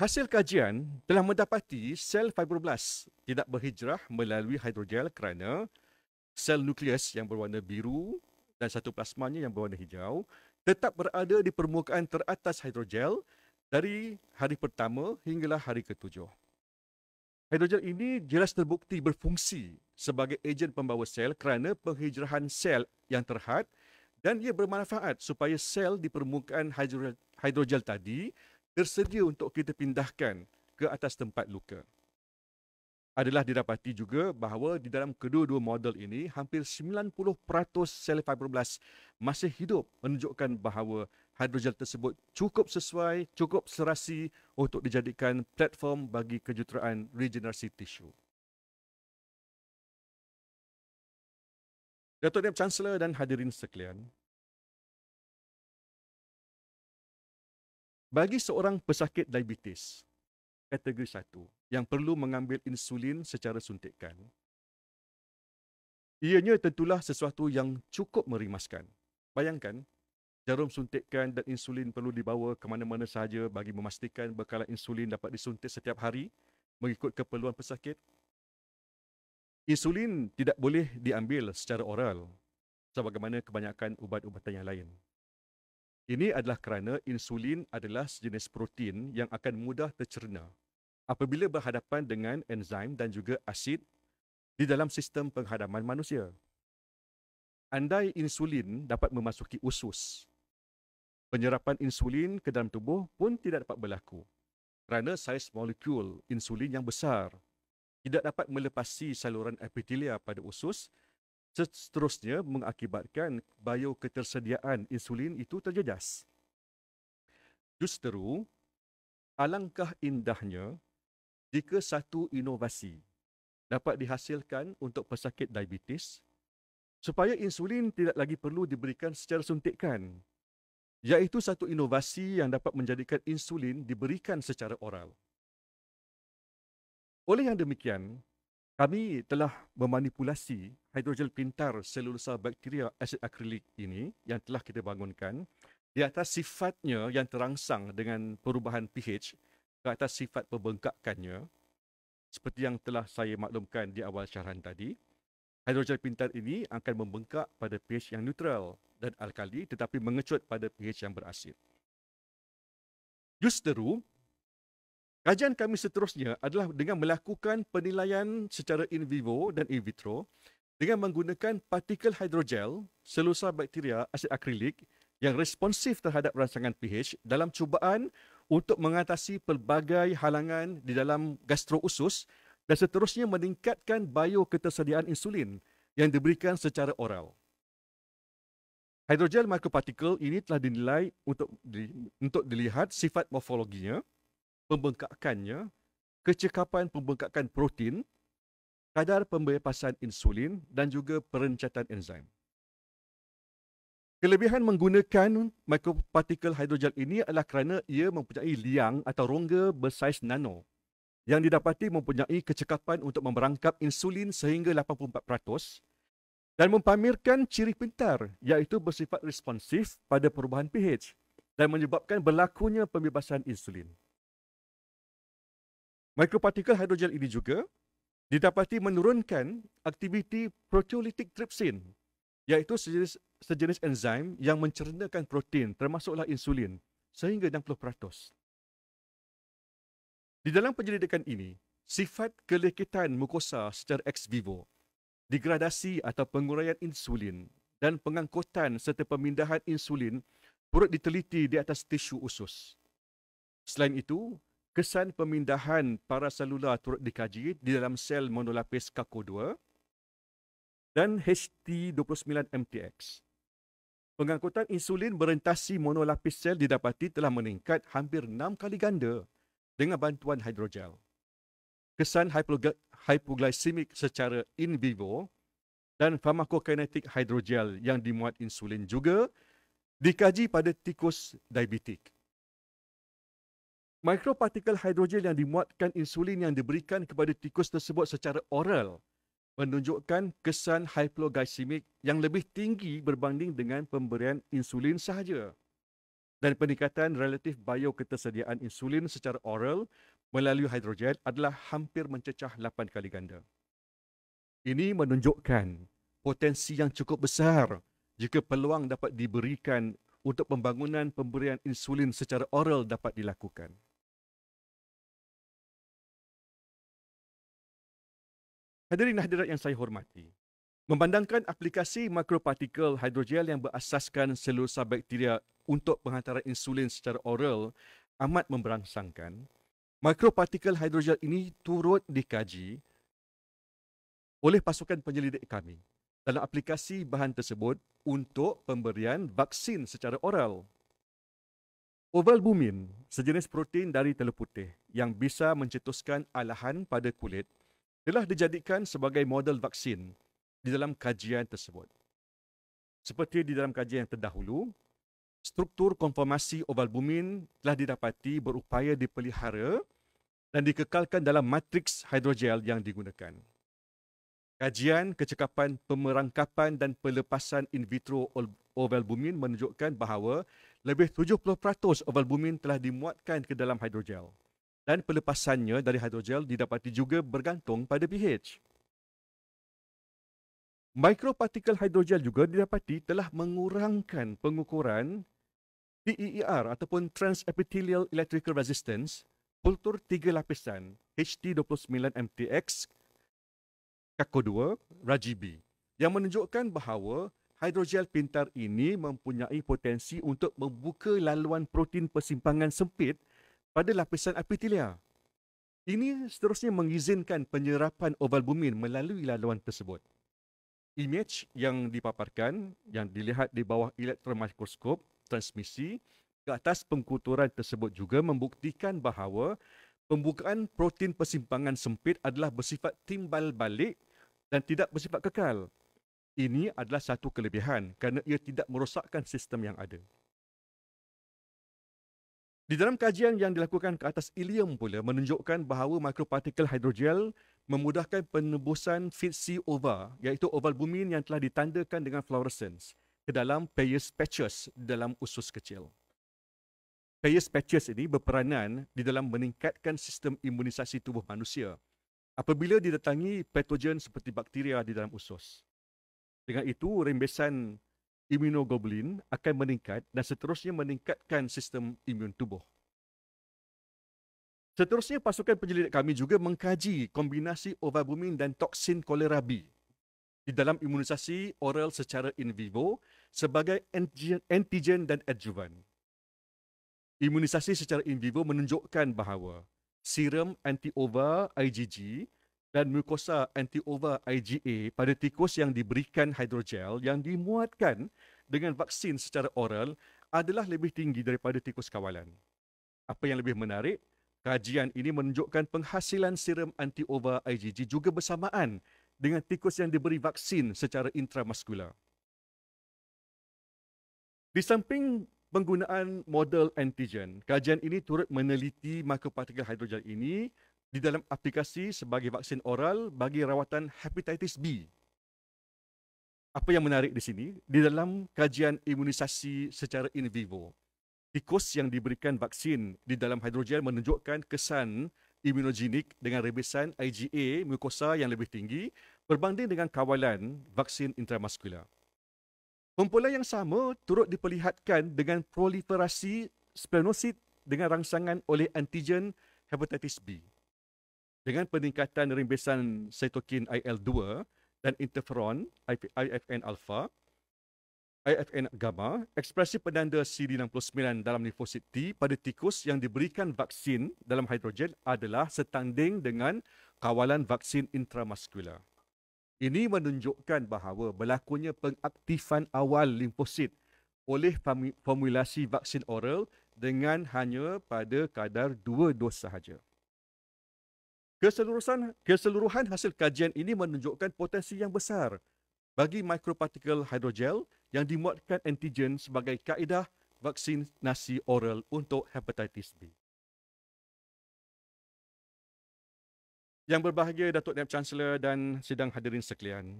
Hasil kajian telah mendapati sel fibroblast tidak berhijrah melalui hidrogel kerana sel nukleus yang berwarna biru dan satu plasmanya yang berwarna hijau tetap berada di permukaan teratas hidrogel dari hari pertama hinggalah hari ketujuh. Hidrogel ini jelas terbukti berfungsi sebagai ejen pembawa sel kerana penghijrahan sel yang terhad dan ia bermanfaat supaya sel di permukaan hidrogel, hidrogel tadi tersedia untuk kita pindahkan ke atas tempat luka. adalah didapati juga bahawa di dalam kedua-dua model ini hampir 90% sel fibroblast masih hidup menunjukkan bahawa hidrogel tersebut cukup sesuai, cukup serasi untuk dijadikan platform bagi kejuruteraan regenerasi tisu. Datuk Naib Chancellor dan hadirin sekalian, bagi seorang pesakit diabetes, kategori satu yang perlu mengambil insulin secara suntikan. Ianya tentulah sesuatu yang cukup merimaskan. Bayangkan, jarum suntikan dan insulin perlu dibawa ke mana-mana sahaja bagi memastikan bekalan insulin dapat disuntik setiap hari mengikut keperluan pesakit. Insulin tidak boleh diambil secara oral sebagaimana kebanyakan ubat-ubatan yang lain. Ini adalah kerana insulin adalah sejenis protein yang akan mudah tercerna apabila berhadapan dengan enzim dan juga asid di dalam sistem penghadaman manusia. Andai insulin dapat memasuki usus, penyerapan insulin ke dalam tubuh pun tidak dapat berlaku kerana saiz molekul insulin yang besar tidak dapat melepasi saluran epitelia pada usus seterusnya mengakibatkan bioketersediaan insulin itu terjejas. Justeru, alangkah indahnya jika satu inovasi dapat dihasilkan untuk pesakit diabetes supaya insulin tidak lagi perlu diberikan secara suntikan iaitu satu inovasi yang dapat menjadikan insulin diberikan secara oral. Oleh yang demikian, kami telah memanipulasi hidrogel pintar selulosa bakteria asid akrilik ini yang telah kita bangunkan di atas sifatnya yang terangsang dengan perubahan pH ke atas sifat pembengkakannya seperti yang telah saya maklumkan di awal syarahan tadi hidrogel pintar ini akan membengkak pada pH yang neutral dan alkali tetapi mengecut pada pH yang berasid. Justeru, Kajian kami seterusnya adalah dengan melakukan penilaian secara in vivo dan in vitro dengan menggunakan partikel hidrogel selusa bakteria asid akrilik yang responsif terhadap rangsangan pH dalam cubaan untuk mengatasi pelbagai halangan di dalam gastrousus dan seterusnya meningkatkan bioketersediaan insulin yang diberikan secara oral. Hidrogel microparticle ini telah dinilai untuk di, untuk dilihat sifat morfologinya, pembengkakannya, kecekapan pembengkakan protein, kadar pembebasan insulin dan juga perencatan enzim. Kelebihan menggunakan microparticle hidrogel ini adalah kerana ia mempunyai liang atau rongga bersaiz nano yang didapati mempunyai kecekapan untuk memerangkap insulin sehingga 84% dan mempamerkan ciri pintar iaitu bersifat responsif pada perubahan pH dan menyebabkan berlakunya pembebasan insulin. Mikropartikel hidrogel ini juga didapati menurunkan aktiviti proteolitik tripsin iaitu sejenis, sejenis enzim yang mencernakan protein termasuklah insulin sehingga 60%. Di dalam penyelidikan ini, sifat kelekitan mukosa secara ex vivo, degradasi atau penguraian insulin dan pengangkutan serta pemindahan insulin turut diteliti di atas tisu usus. Selain itu, kesan pemindahan paraselula turut dikaji di dalam sel monolapis KAKO2 dan HT29MTX. Pengangkutan insulin berentasi monolapis sel didapati telah meningkat hampir 6 kali ganda dengan bantuan hidrogel. Kesan hypoglycemic secara in vivo dan pharmacokinetic hidrogel yang dimuat insulin juga dikaji pada tikus diabetik. Mikropartikel hidrogel yang dimuatkan insulin yang diberikan kepada tikus tersebut secara oral menunjukkan kesan hypoglycemic yang lebih tinggi berbanding dengan pemberian insulin sahaja. Dan peningkatan relatif bioketersediaan insulin secara oral melalui hidrogel adalah hampir mencecah 8 kali ganda. Ini menunjukkan potensi yang cukup besar jika peluang dapat diberikan untuk pembangunan pemberian insulin secara oral dapat dilakukan. Hadirin hadirat yang saya hormati, memandangkan aplikasi mikropartikel hidrogel yang berasaskan selulosa bakteria untuk penghantaran insulin secara oral amat memberangsangkan, mikropartikel hidrogel ini turut dikaji oleh pasukan penyelidik kami dalam aplikasi bahan tersebut untuk pemberian vaksin secara oral. Ovalbumin, sejenis protein dari telur putih yang bisa mencetuskan alahan pada kulit, telah dijadikan sebagai model vaksin di dalam kajian tersebut. Seperti di dalam kajian yang terdahulu, struktur konformasi ovalbumin telah didapati berupaya dipelihara dan dikekalkan dalam matriks hidrogel yang digunakan. Kajian kecekapan pemerangkapan dan pelepasan in vitro ovalbumin menunjukkan bahawa lebih 70% ovalbumin telah dimuatkan ke dalam hidrogel dan pelepasannya dari hidrogel didapati juga bergantung pada pH. Mikropartikel hidrogel juga didapati telah mengurangkan pengukuran TEER ataupun Transepithelial Electrical Resistance kultur tiga lapisan HT29MTX Kako 2 RAGB yang menunjukkan bahawa hidrogel pintar ini mempunyai potensi untuk membuka laluan protein persimpangan sempit pada lapisan epithelia. Ini seterusnya mengizinkan penyerapan ovalbumin melalui laluan tersebut. Image yang dipaparkan yang dilihat di bawah elektron mikroskop transmisi ke atas pengkuturan tersebut juga membuktikan bahawa pembukaan protein persimpangan sempit adalah bersifat timbal balik dan tidak bersifat kekal. Ini adalah satu kelebihan kerana ia tidak merosakkan sistem yang ada. Di dalam kajian yang dilakukan ke atas ilium pula menunjukkan bahawa mikropartikel hidrogel memudahkan penebusan feed ova iaitu oval bumin yang telah ditandakan dengan fluorescence ke dalam Peyer's patches dalam usus kecil. Peyer's patches ini berperanan di dalam meningkatkan sistem imunisasi tubuh manusia apabila didatangi patogen seperti bakteria di dalam usus. Dengan itu, rembesan immunoglobulin akan meningkat dan seterusnya meningkatkan sistem imun tubuh. Seterusnya, pasukan penyelidik kami juga mengkaji kombinasi ovabumin dan toksin kolera B di dalam imunisasi oral secara in vivo sebagai antigen dan adjuvan. Imunisasi secara in vivo menunjukkan bahawa serum anti-ova IgG dan mukosa anti-ova IgA pada tikus yang diberikan hidrogel yang dimuatkan dengan vaksin secara oral adalah lebih tinggi daripada tikus kawalan. Apa yang lebih menarik, kajian ini menunjukkan penghasilan serum anti-ova IgG juga bersamaan dengan tikus yang diberi vaksin secara intramuskular. Di samping penggunaan model antigen, kajian ini turut meneliti makropartikel hidrogel ini di dalam aplikasi sebagai vaksin oral bagi rawatan hepatitis B. Apa yang menarik di sini, di dalam kajian imunisasi secara in vivo, tikus yang diberikan vaksin di dalam hidrogel menunjukkan kesan imunogenik dengan rebesan IgA mukosa yang lebih tinggi berbanding dengan kawalan vaksin intramuskular. Kumpulan yang sama turut diperlihatkan dengan proliferasi splenosit dengan rangsangan oleh antigen hepatitis B dengan peningkatan rembesan cytokine IL-2 dan interferon IFN alpha, IFN gamma, ekspresi penanda CD69 dalam limfosit T pada tikus yang diberikan vaksin dalam hidrogen adalah setanding dengan kawalan vaksin intramuskular. Ini menunjukkan bahawa berlakunya pengaktifan awal limfosit oleh formulasi vaksin oral dengan hanya pada kadar dua dos sahaja. Keseluruhan, keseluruhan hasil kajian ini menunjukkan potensi yang besar bagi mikropartikel hidrogel yang dimuatkan antigen sebagai kaedah vaksinasi oral untuk hepatitis B. Yang berbahagia Datuk Naib Chancellor dan sidang hadirin sekalian,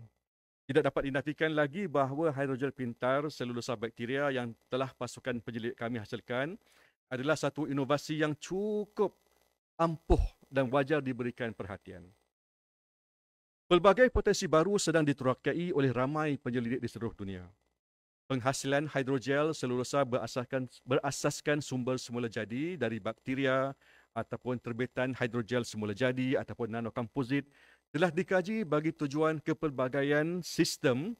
tidak dapat dinafikan lagi bahawa hidrogel pintar selulosa bakteria yang telah pasukan penyelidik kami hasilkan adalah satu inovasi yang cukup ampuh dan wajar diberikan perhatian. Pelbagai potensi baru sedang diterakai oleh ramai penyelidik di seluruh dunia. Penghasilan hidrogel selulosa berasaskan, berasaskan sumber semula jadi dari bakteria ataupun terbitan hidrogel semula jadi ataupun nanokomposit telah dikaji bagi tujuan kepelbagaian sistem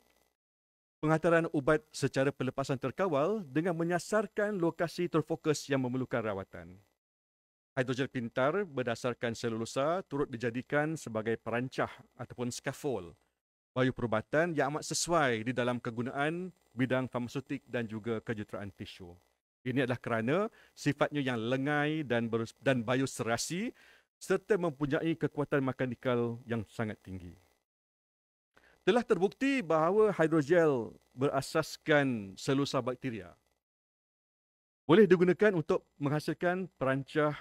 penghantaran ubat secara pelepasan terkawal dengan menyasarkan lokasi terfokus yang memerlukan rawatan. Hidrogel pintar berdasarkan selulosa turut dijadikan sebagai perancah ataupun scaffold bayu perubatan yang amat sesuai di dalam kegunaan bidang farmaseutik dan juga kejuruteraan tisu. Ini adalah kerana sifatnya yang lengai dan ber, dan bioserasi serta mempunyai kekuatan mekanikal yang sangat tinggi. Telah terbukti bahawa hidrogel berasaskan selulosa bakteria boleh digunakan untuk menghasilkan perancah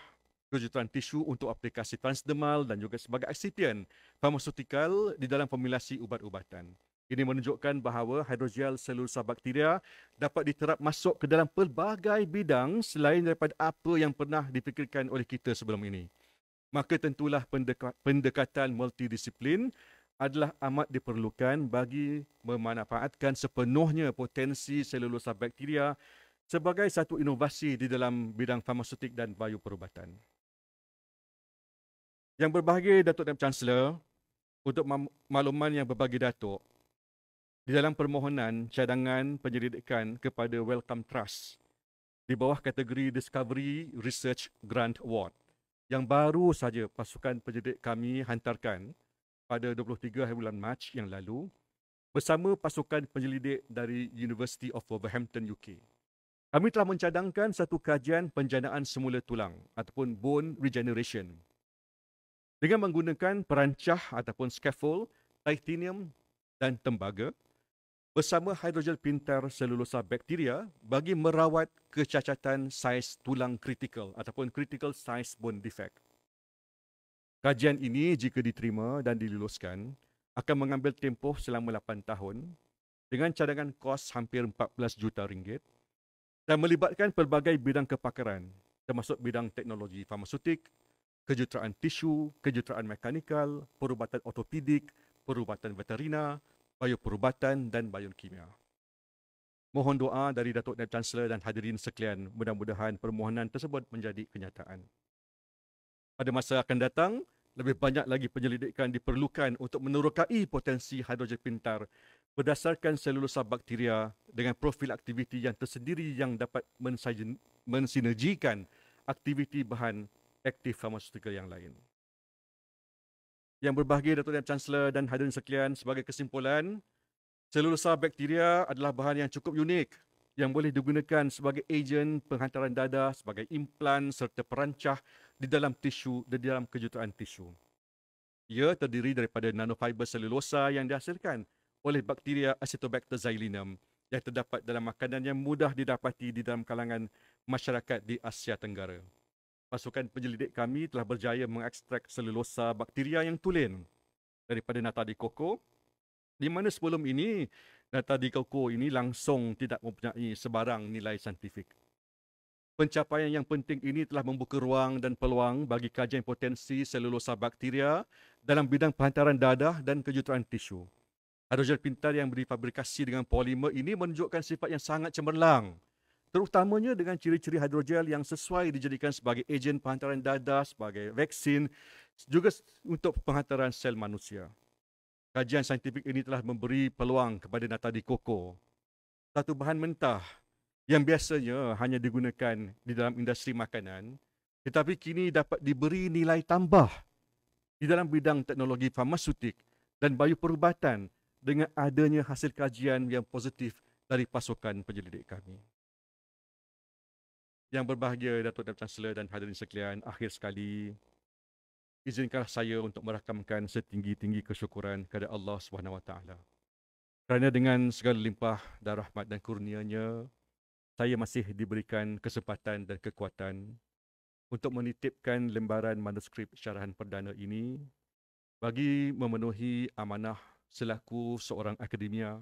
kejuruteraan tisu untuk aplikasi transdermal dan juga sebagai eksipien farmaseutikal di dalam formulasi ubat-ubatan. Ini menunjukkan bahawa hidrogel selulosa bakteria dapat diterap masuk ke dalam pelbagai bidang selain daripada apa yang pernah dipikirkan oleh kita sebelum ini. Maka tentulah pendekatan multidisiplin adalah amat diperlukan bagi memanfaatkan sepenuhnya potensi selulosa bakteria sebagai satu inovasi di dalam bidang farmaseutik dan bioperubatan. Yang berbahagia Datuk Dan Chancellor, untuk makluman yang berbagi Datuk, di dalam permohonan cadangan penyelidikan kepada Wellcome Trust di bawah kategori Discovery Research Grant Award yang baru saja pasukan penyelidik kami hantarkan pada 23 hari bulan Mac yang lalu bersama pasukan penyelidik dari University of Wolverhampton UK. Kami telah mencadangkan satu kajian penjanaan semula tulang ataupun bone regeneration dengan menggunakan perancah ataupun scaffold, titanium dan tembaga bersama hidrogel pintar selulosa bakteria bagi merawat kecacatan saiz tulang kritikal ataupun critical size bone defect. Kajian ini jika diterima dan diluluskan akan mengambil tempoh selama 8 tahun dengan cadangan kos hampir 14 juta ringgit dan melibatkan pelbagai bidang kepakaran termasuk bidang teknologi farmaseutik, kejuruteraan tisu, kejuruteraan mekanikal, perubatan ortopedik, perubatan veterina, bioperubatan dan biokimia. Mohon doa dari Datuk Naib Chancellor dan hadirin sekalian, mudah-mudahan permohonan tersebut menjadi kenyataan. Pada masa akan datang, lebih banyak lagi penyelidikan diperlukan untuk menerokai potensi hidrogen pintar berdasarkan selulosa bakteria dengan profil aktiviti yang tersendiri yang dapat mensinergikan aktiviti bahan aktif farmaceutical yang lain. Yang berbahagia Datuk dan Chancellor dan hadirin sekalian sebagai kesimpulan, selulosa bakteria adalah bahan yang cukup unik yang boleh digunakan sebagai ejen penghantaran darah, sebagai implan serta perancah di dalam tisu dan di dalam kejuruteraan tisu. Ia terdiri daripada nanofiber selulosa yang dihasilkan oleh bakteria Acetobacter xylinum yang terdapat dalam makanan yang mudah didapati di dalam kalangan masyarakat di Asia Tenggara pasukan penyelidik kami telah berjaya mengekstrak selulosa bakteria yang tulen daripada nata di koko di mana sebelum ini nata di koko ini langsung tidak mempunyai sebarang nilai saintifik. Pencapaian yang penting ini telah membuka ruang dan peluang bagi kajian potensi selulosa bakteria dalam bidang penghantaran dadah dan kejuruteraan tisu. Hidrogel pintar yang difabrikasi dengan polimer ini menunjukkan sifat yang sangat cemerlang terutamanya dengan ciri-ciri hidrogel yang sesuai dijadikan sebagai ejen penghantaran dadah, sebagai vaksin, juga untuk penghantaran sel manusia. Kajian saintifik ini telah memberi peluang kepada Natadi Koko, satu bahan mentah yang biasanya hanya digunakan di dalam industri makanan, tetapi kini dapat diberi nilai tambah di dalam bidang teknologi farmaseutik dan bioperubatan dengan adanya hasil kajian yang positif dari pasukan penyelidik kami. Yang berbahagia Datuk Dan Chancellor dan hadirin sekalian, akhir sekali izinkanlah saya untuk merakamkan setinggi-tinggi kesyukuran kepada Allah SWT. Kerana dengan segala limpah dan rahmat dan kurnianya, saya masih diberikan kesempatan dan kekuatan untuk menitipkan lembaran manuskrip syarahan perdana ini bagi memenuhi amanah selaku seorang akademia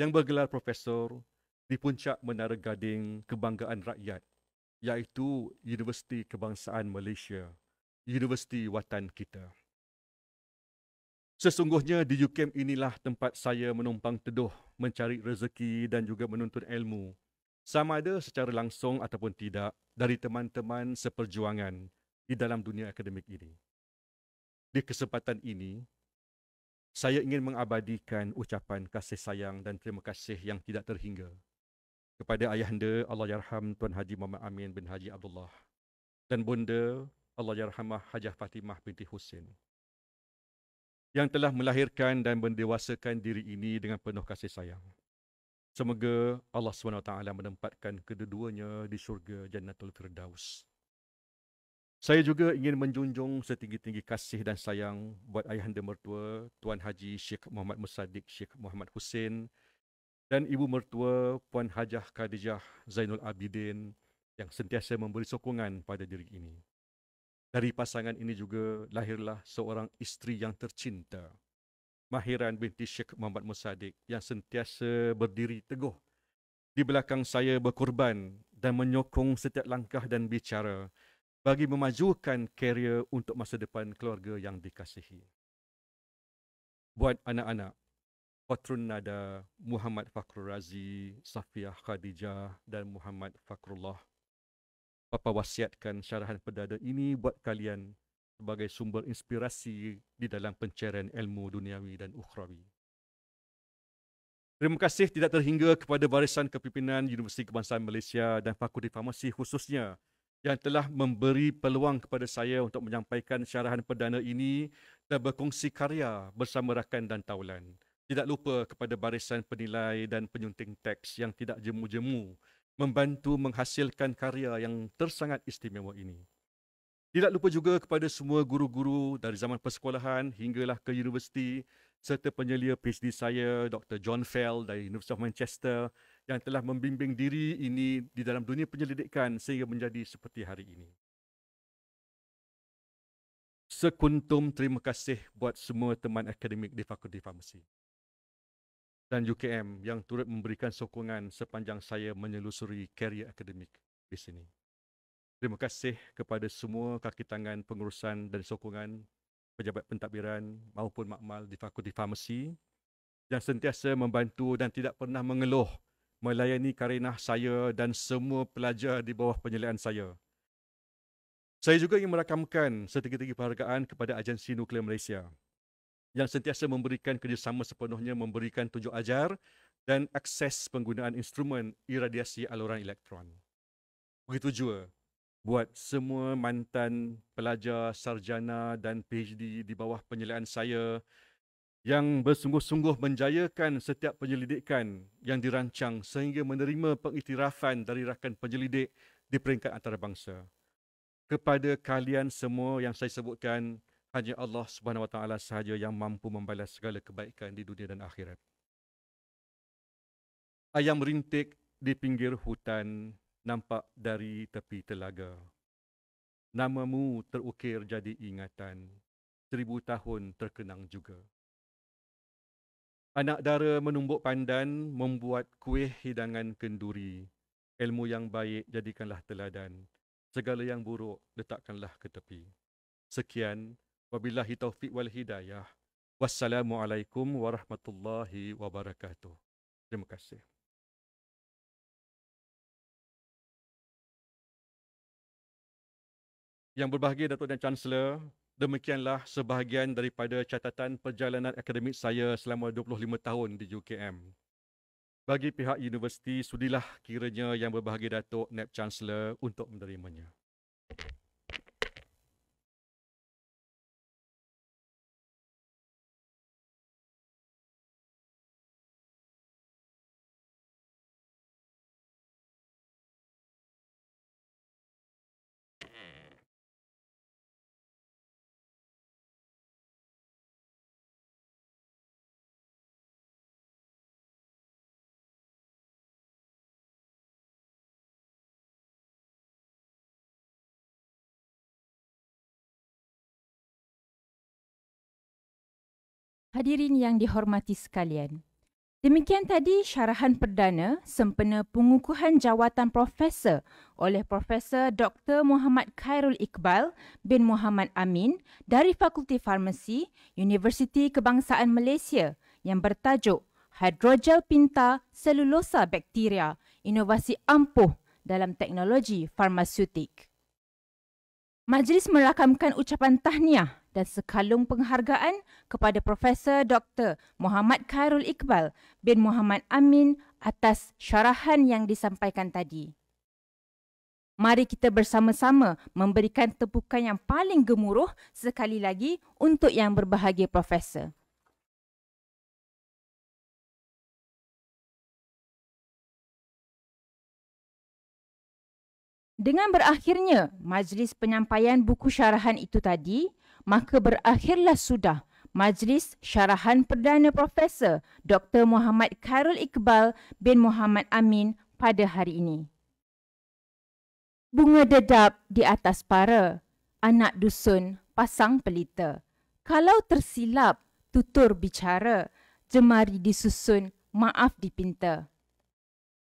yang bergelar profesor di puncak Menara Gading Kebanggaan Rakyat iaitu Universiti Kebangsaan Malaysia, Universiti Watan kita. Sesungguhnya di UKM inilah tempat saya menumpang teduh mencari rezeki dan juga menuntut ilmu sama ada secara langsung ataupun tidak dari teman-teman seperjuangan di dalam dunia akademik ini. Di kesempatan ini, saya ingin mengabadikan ucapan kasih sayang dan terima kasih yang tidak terhingga kepada ayahanda Allah Yarham Tuan Haji Muhammad Amin bin Haji Abdullah dan bunda Allah Yarhamah Hajah Fatimah binti Husin yang telah melahirkan dan mendewasakan diri ini dengan penuh kasih sayang. Semoga Allah SWT menempatkan kedua-duanya di syurga Jannatul Firdaus. Saya juga ingin menjunjung setinggi-tinggi kasih dan sayang buat ayahanda mertua Tuan Haji Sheikh Muhammad Musaddiq Sheikh Muhammad Hussein dan ibu mertua Puan Hajah Khadijah Zainul Abidin yang sentiasa memberi sokongan pada diri ini. Dari pasangan ini juga lahirlah seorang isteri yang tercinta, Mahiran binti Sheikh Muhammad Musaddiq yang sentiasa berdiri teguh di belakang saya berkorban dan menyokong setiap langkah dan bicara bagi memajukan karier untuk masa depan keluarga yang dikasihi. Buat anak-anak, Patrun Nada, Muhammad Fakrul Razi, Safiyah Khadijah dan Muhammad Fakrullah. Papa wasiatkan syarahan perdana ini buat kalian sebagai sumber inspirasi di dalam pencarian ilmu duniawi dan ukhrawi. Terima kasih tidak terhingga kepada barisan kepimpinan Universiti Kebangsaan Malaysia dan Fakulti Farmasi khususnya yang telah memberi peluang kepada saya untuk menyampaikan syarahan perdana ini dan berkongsi karya bersama rakan dan taulan. Tidak lupa kepada barisan penilai dan penyunting teks yang tidak jemu-jemu membantu menghasilkan karya yang tersangat istimewa ini. Tidak lupa juga kepada semua guru-guru dari zaman persekolahan hinggalah ke universiti serta penyelia PhD saya Dr. John Fell dari University of Manchester yang telah membimbing diri ini di dalam dunia penyelidikan sehingga menjadi seperti hari ini. Sekuntum terima kasih buat semua teman akademik di Fakulti Farmasi dan UKM yang turut memberikan sokongan sepanjang saya menyelusuri karier akademik di sini. Terima kasih kepada semua kaki tangan pengurusan dan sokongan pejabat pentadbiran maupun makmal di Fakulti Farmasi yang sentiasa membantu dan tidak pernah mengeluh melayani karenah saya dan semua pelajar di bawah penyelidikan saya. Saya juga ingin merakamkan setinggi-tinggi penghargaan kepada Agensi Nuklear Malaysia yang sentiasa memberikan kerjasama sepenuhnya memberikan tunjuk ajar dan akses penggunaan instrumen iradiasi aluran elektron. Begitu juga buat semua mantan pelajar sarjana dan PhD di bawah penyelidikan saya yang bersungguh-sungguh menjayakan setiap penyelidikan yang dirancang sehingga menerima pengiktirafan dari rakan penyelidik di peringkat antarabangsa. Kepada kalian semua yang saya sebutkan, hanya Allah Subhanahu Wa Taala sahaja yang mampu membalas segala kebaikan di dunia dan akhirat. Ayam rintik di pinggir hutan nampak dari tepi telaga. Namamu terukir jadi ingatan, seribu tahun terkenang juga. Anak dara menumbuk pandan membuat kuih hidangan kenduri. Ilmu yang baik jadikanlah teladan. Segala yang buruk letakkanlah ke tepi. Sekian, wabillahi taufiq wal hidayah. Wassalamualaikum warahmatullahi wabarakatuh. Terima kasih. Yang berbahagia Datuk dan Chancellor, demikianlah sebahagian daripada catatan perjalanan akademik saya selama 25 tahun di UKM. Bagi pihak universiti, sudilah kiranya yang berbahagia Datuk NAP Chancellor untuk menerimanya. Hadirin yang dihormati sekalian. Demikian tadi syarahan perdana sempena pengukuhan jawatan profesor oleh Profesor Dr. Muhammad Khairul Iqbal bin Muhammad Amin dari Fakulti Farmasi Universiti Kebangsaan Malaysia yang bertajuk Hydrogel Pinta Selulosa Bakteria Inovasi Ampuh dalam Teknologi Farmaseutik. Majlis merakamkan ucapan tahniah dan sekalung penghargaan kepada Profesor Dr. Muhammad Khairul Iqbal bin Muhammad Amin atas syarahan yang disampaikan tadi. Mari kita bersama-sama memberikan tepukan yang paling gemuruh sekali lagi untuk yang berbahagia Profesor. Dengan berakhirnya majlis penyampaian buku syarahan itu tadi, maka berakhirlah sudah Majlis Syarahan Perdana Profesor Dr. Muhammad Khairul Iqbal bin Muhammad Amin pada hari ini. Bunga dedap di atas para, anak dusun pasang pelita. Kalau tersilap, tutur bicara, jemari disusun, maaf dipinta.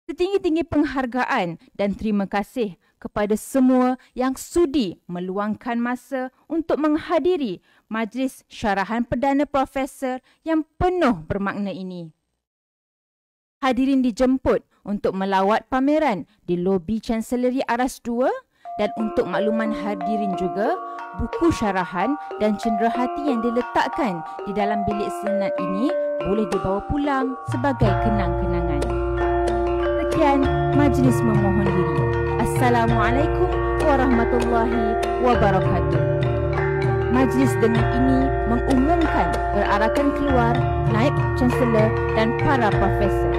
Setinggi-tinggi penghargaan dan terima kasih kepada semua yang sudi meluangkan masa untuk menghadiri majlis syarahan Perdana Profesor yang penuh bermakna ini. Hadirin dijemput untuk melawat pameran di lobi Chancellery Aras 2 dan untuk makluman hadirin juga, buku syarahan dan cenderahati yang diletakkan di dalam bilik senat ini boleh dibawa pulang sebagai kenang-kenangan. Sekian majlis memohon diri. Assalamualaikum warahmatullahi wabarakatuh. Majlis dengan ini mengumumkan perarakan keluar naib chancellor dan para profesor.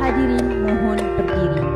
Hadirin mohon berdiri.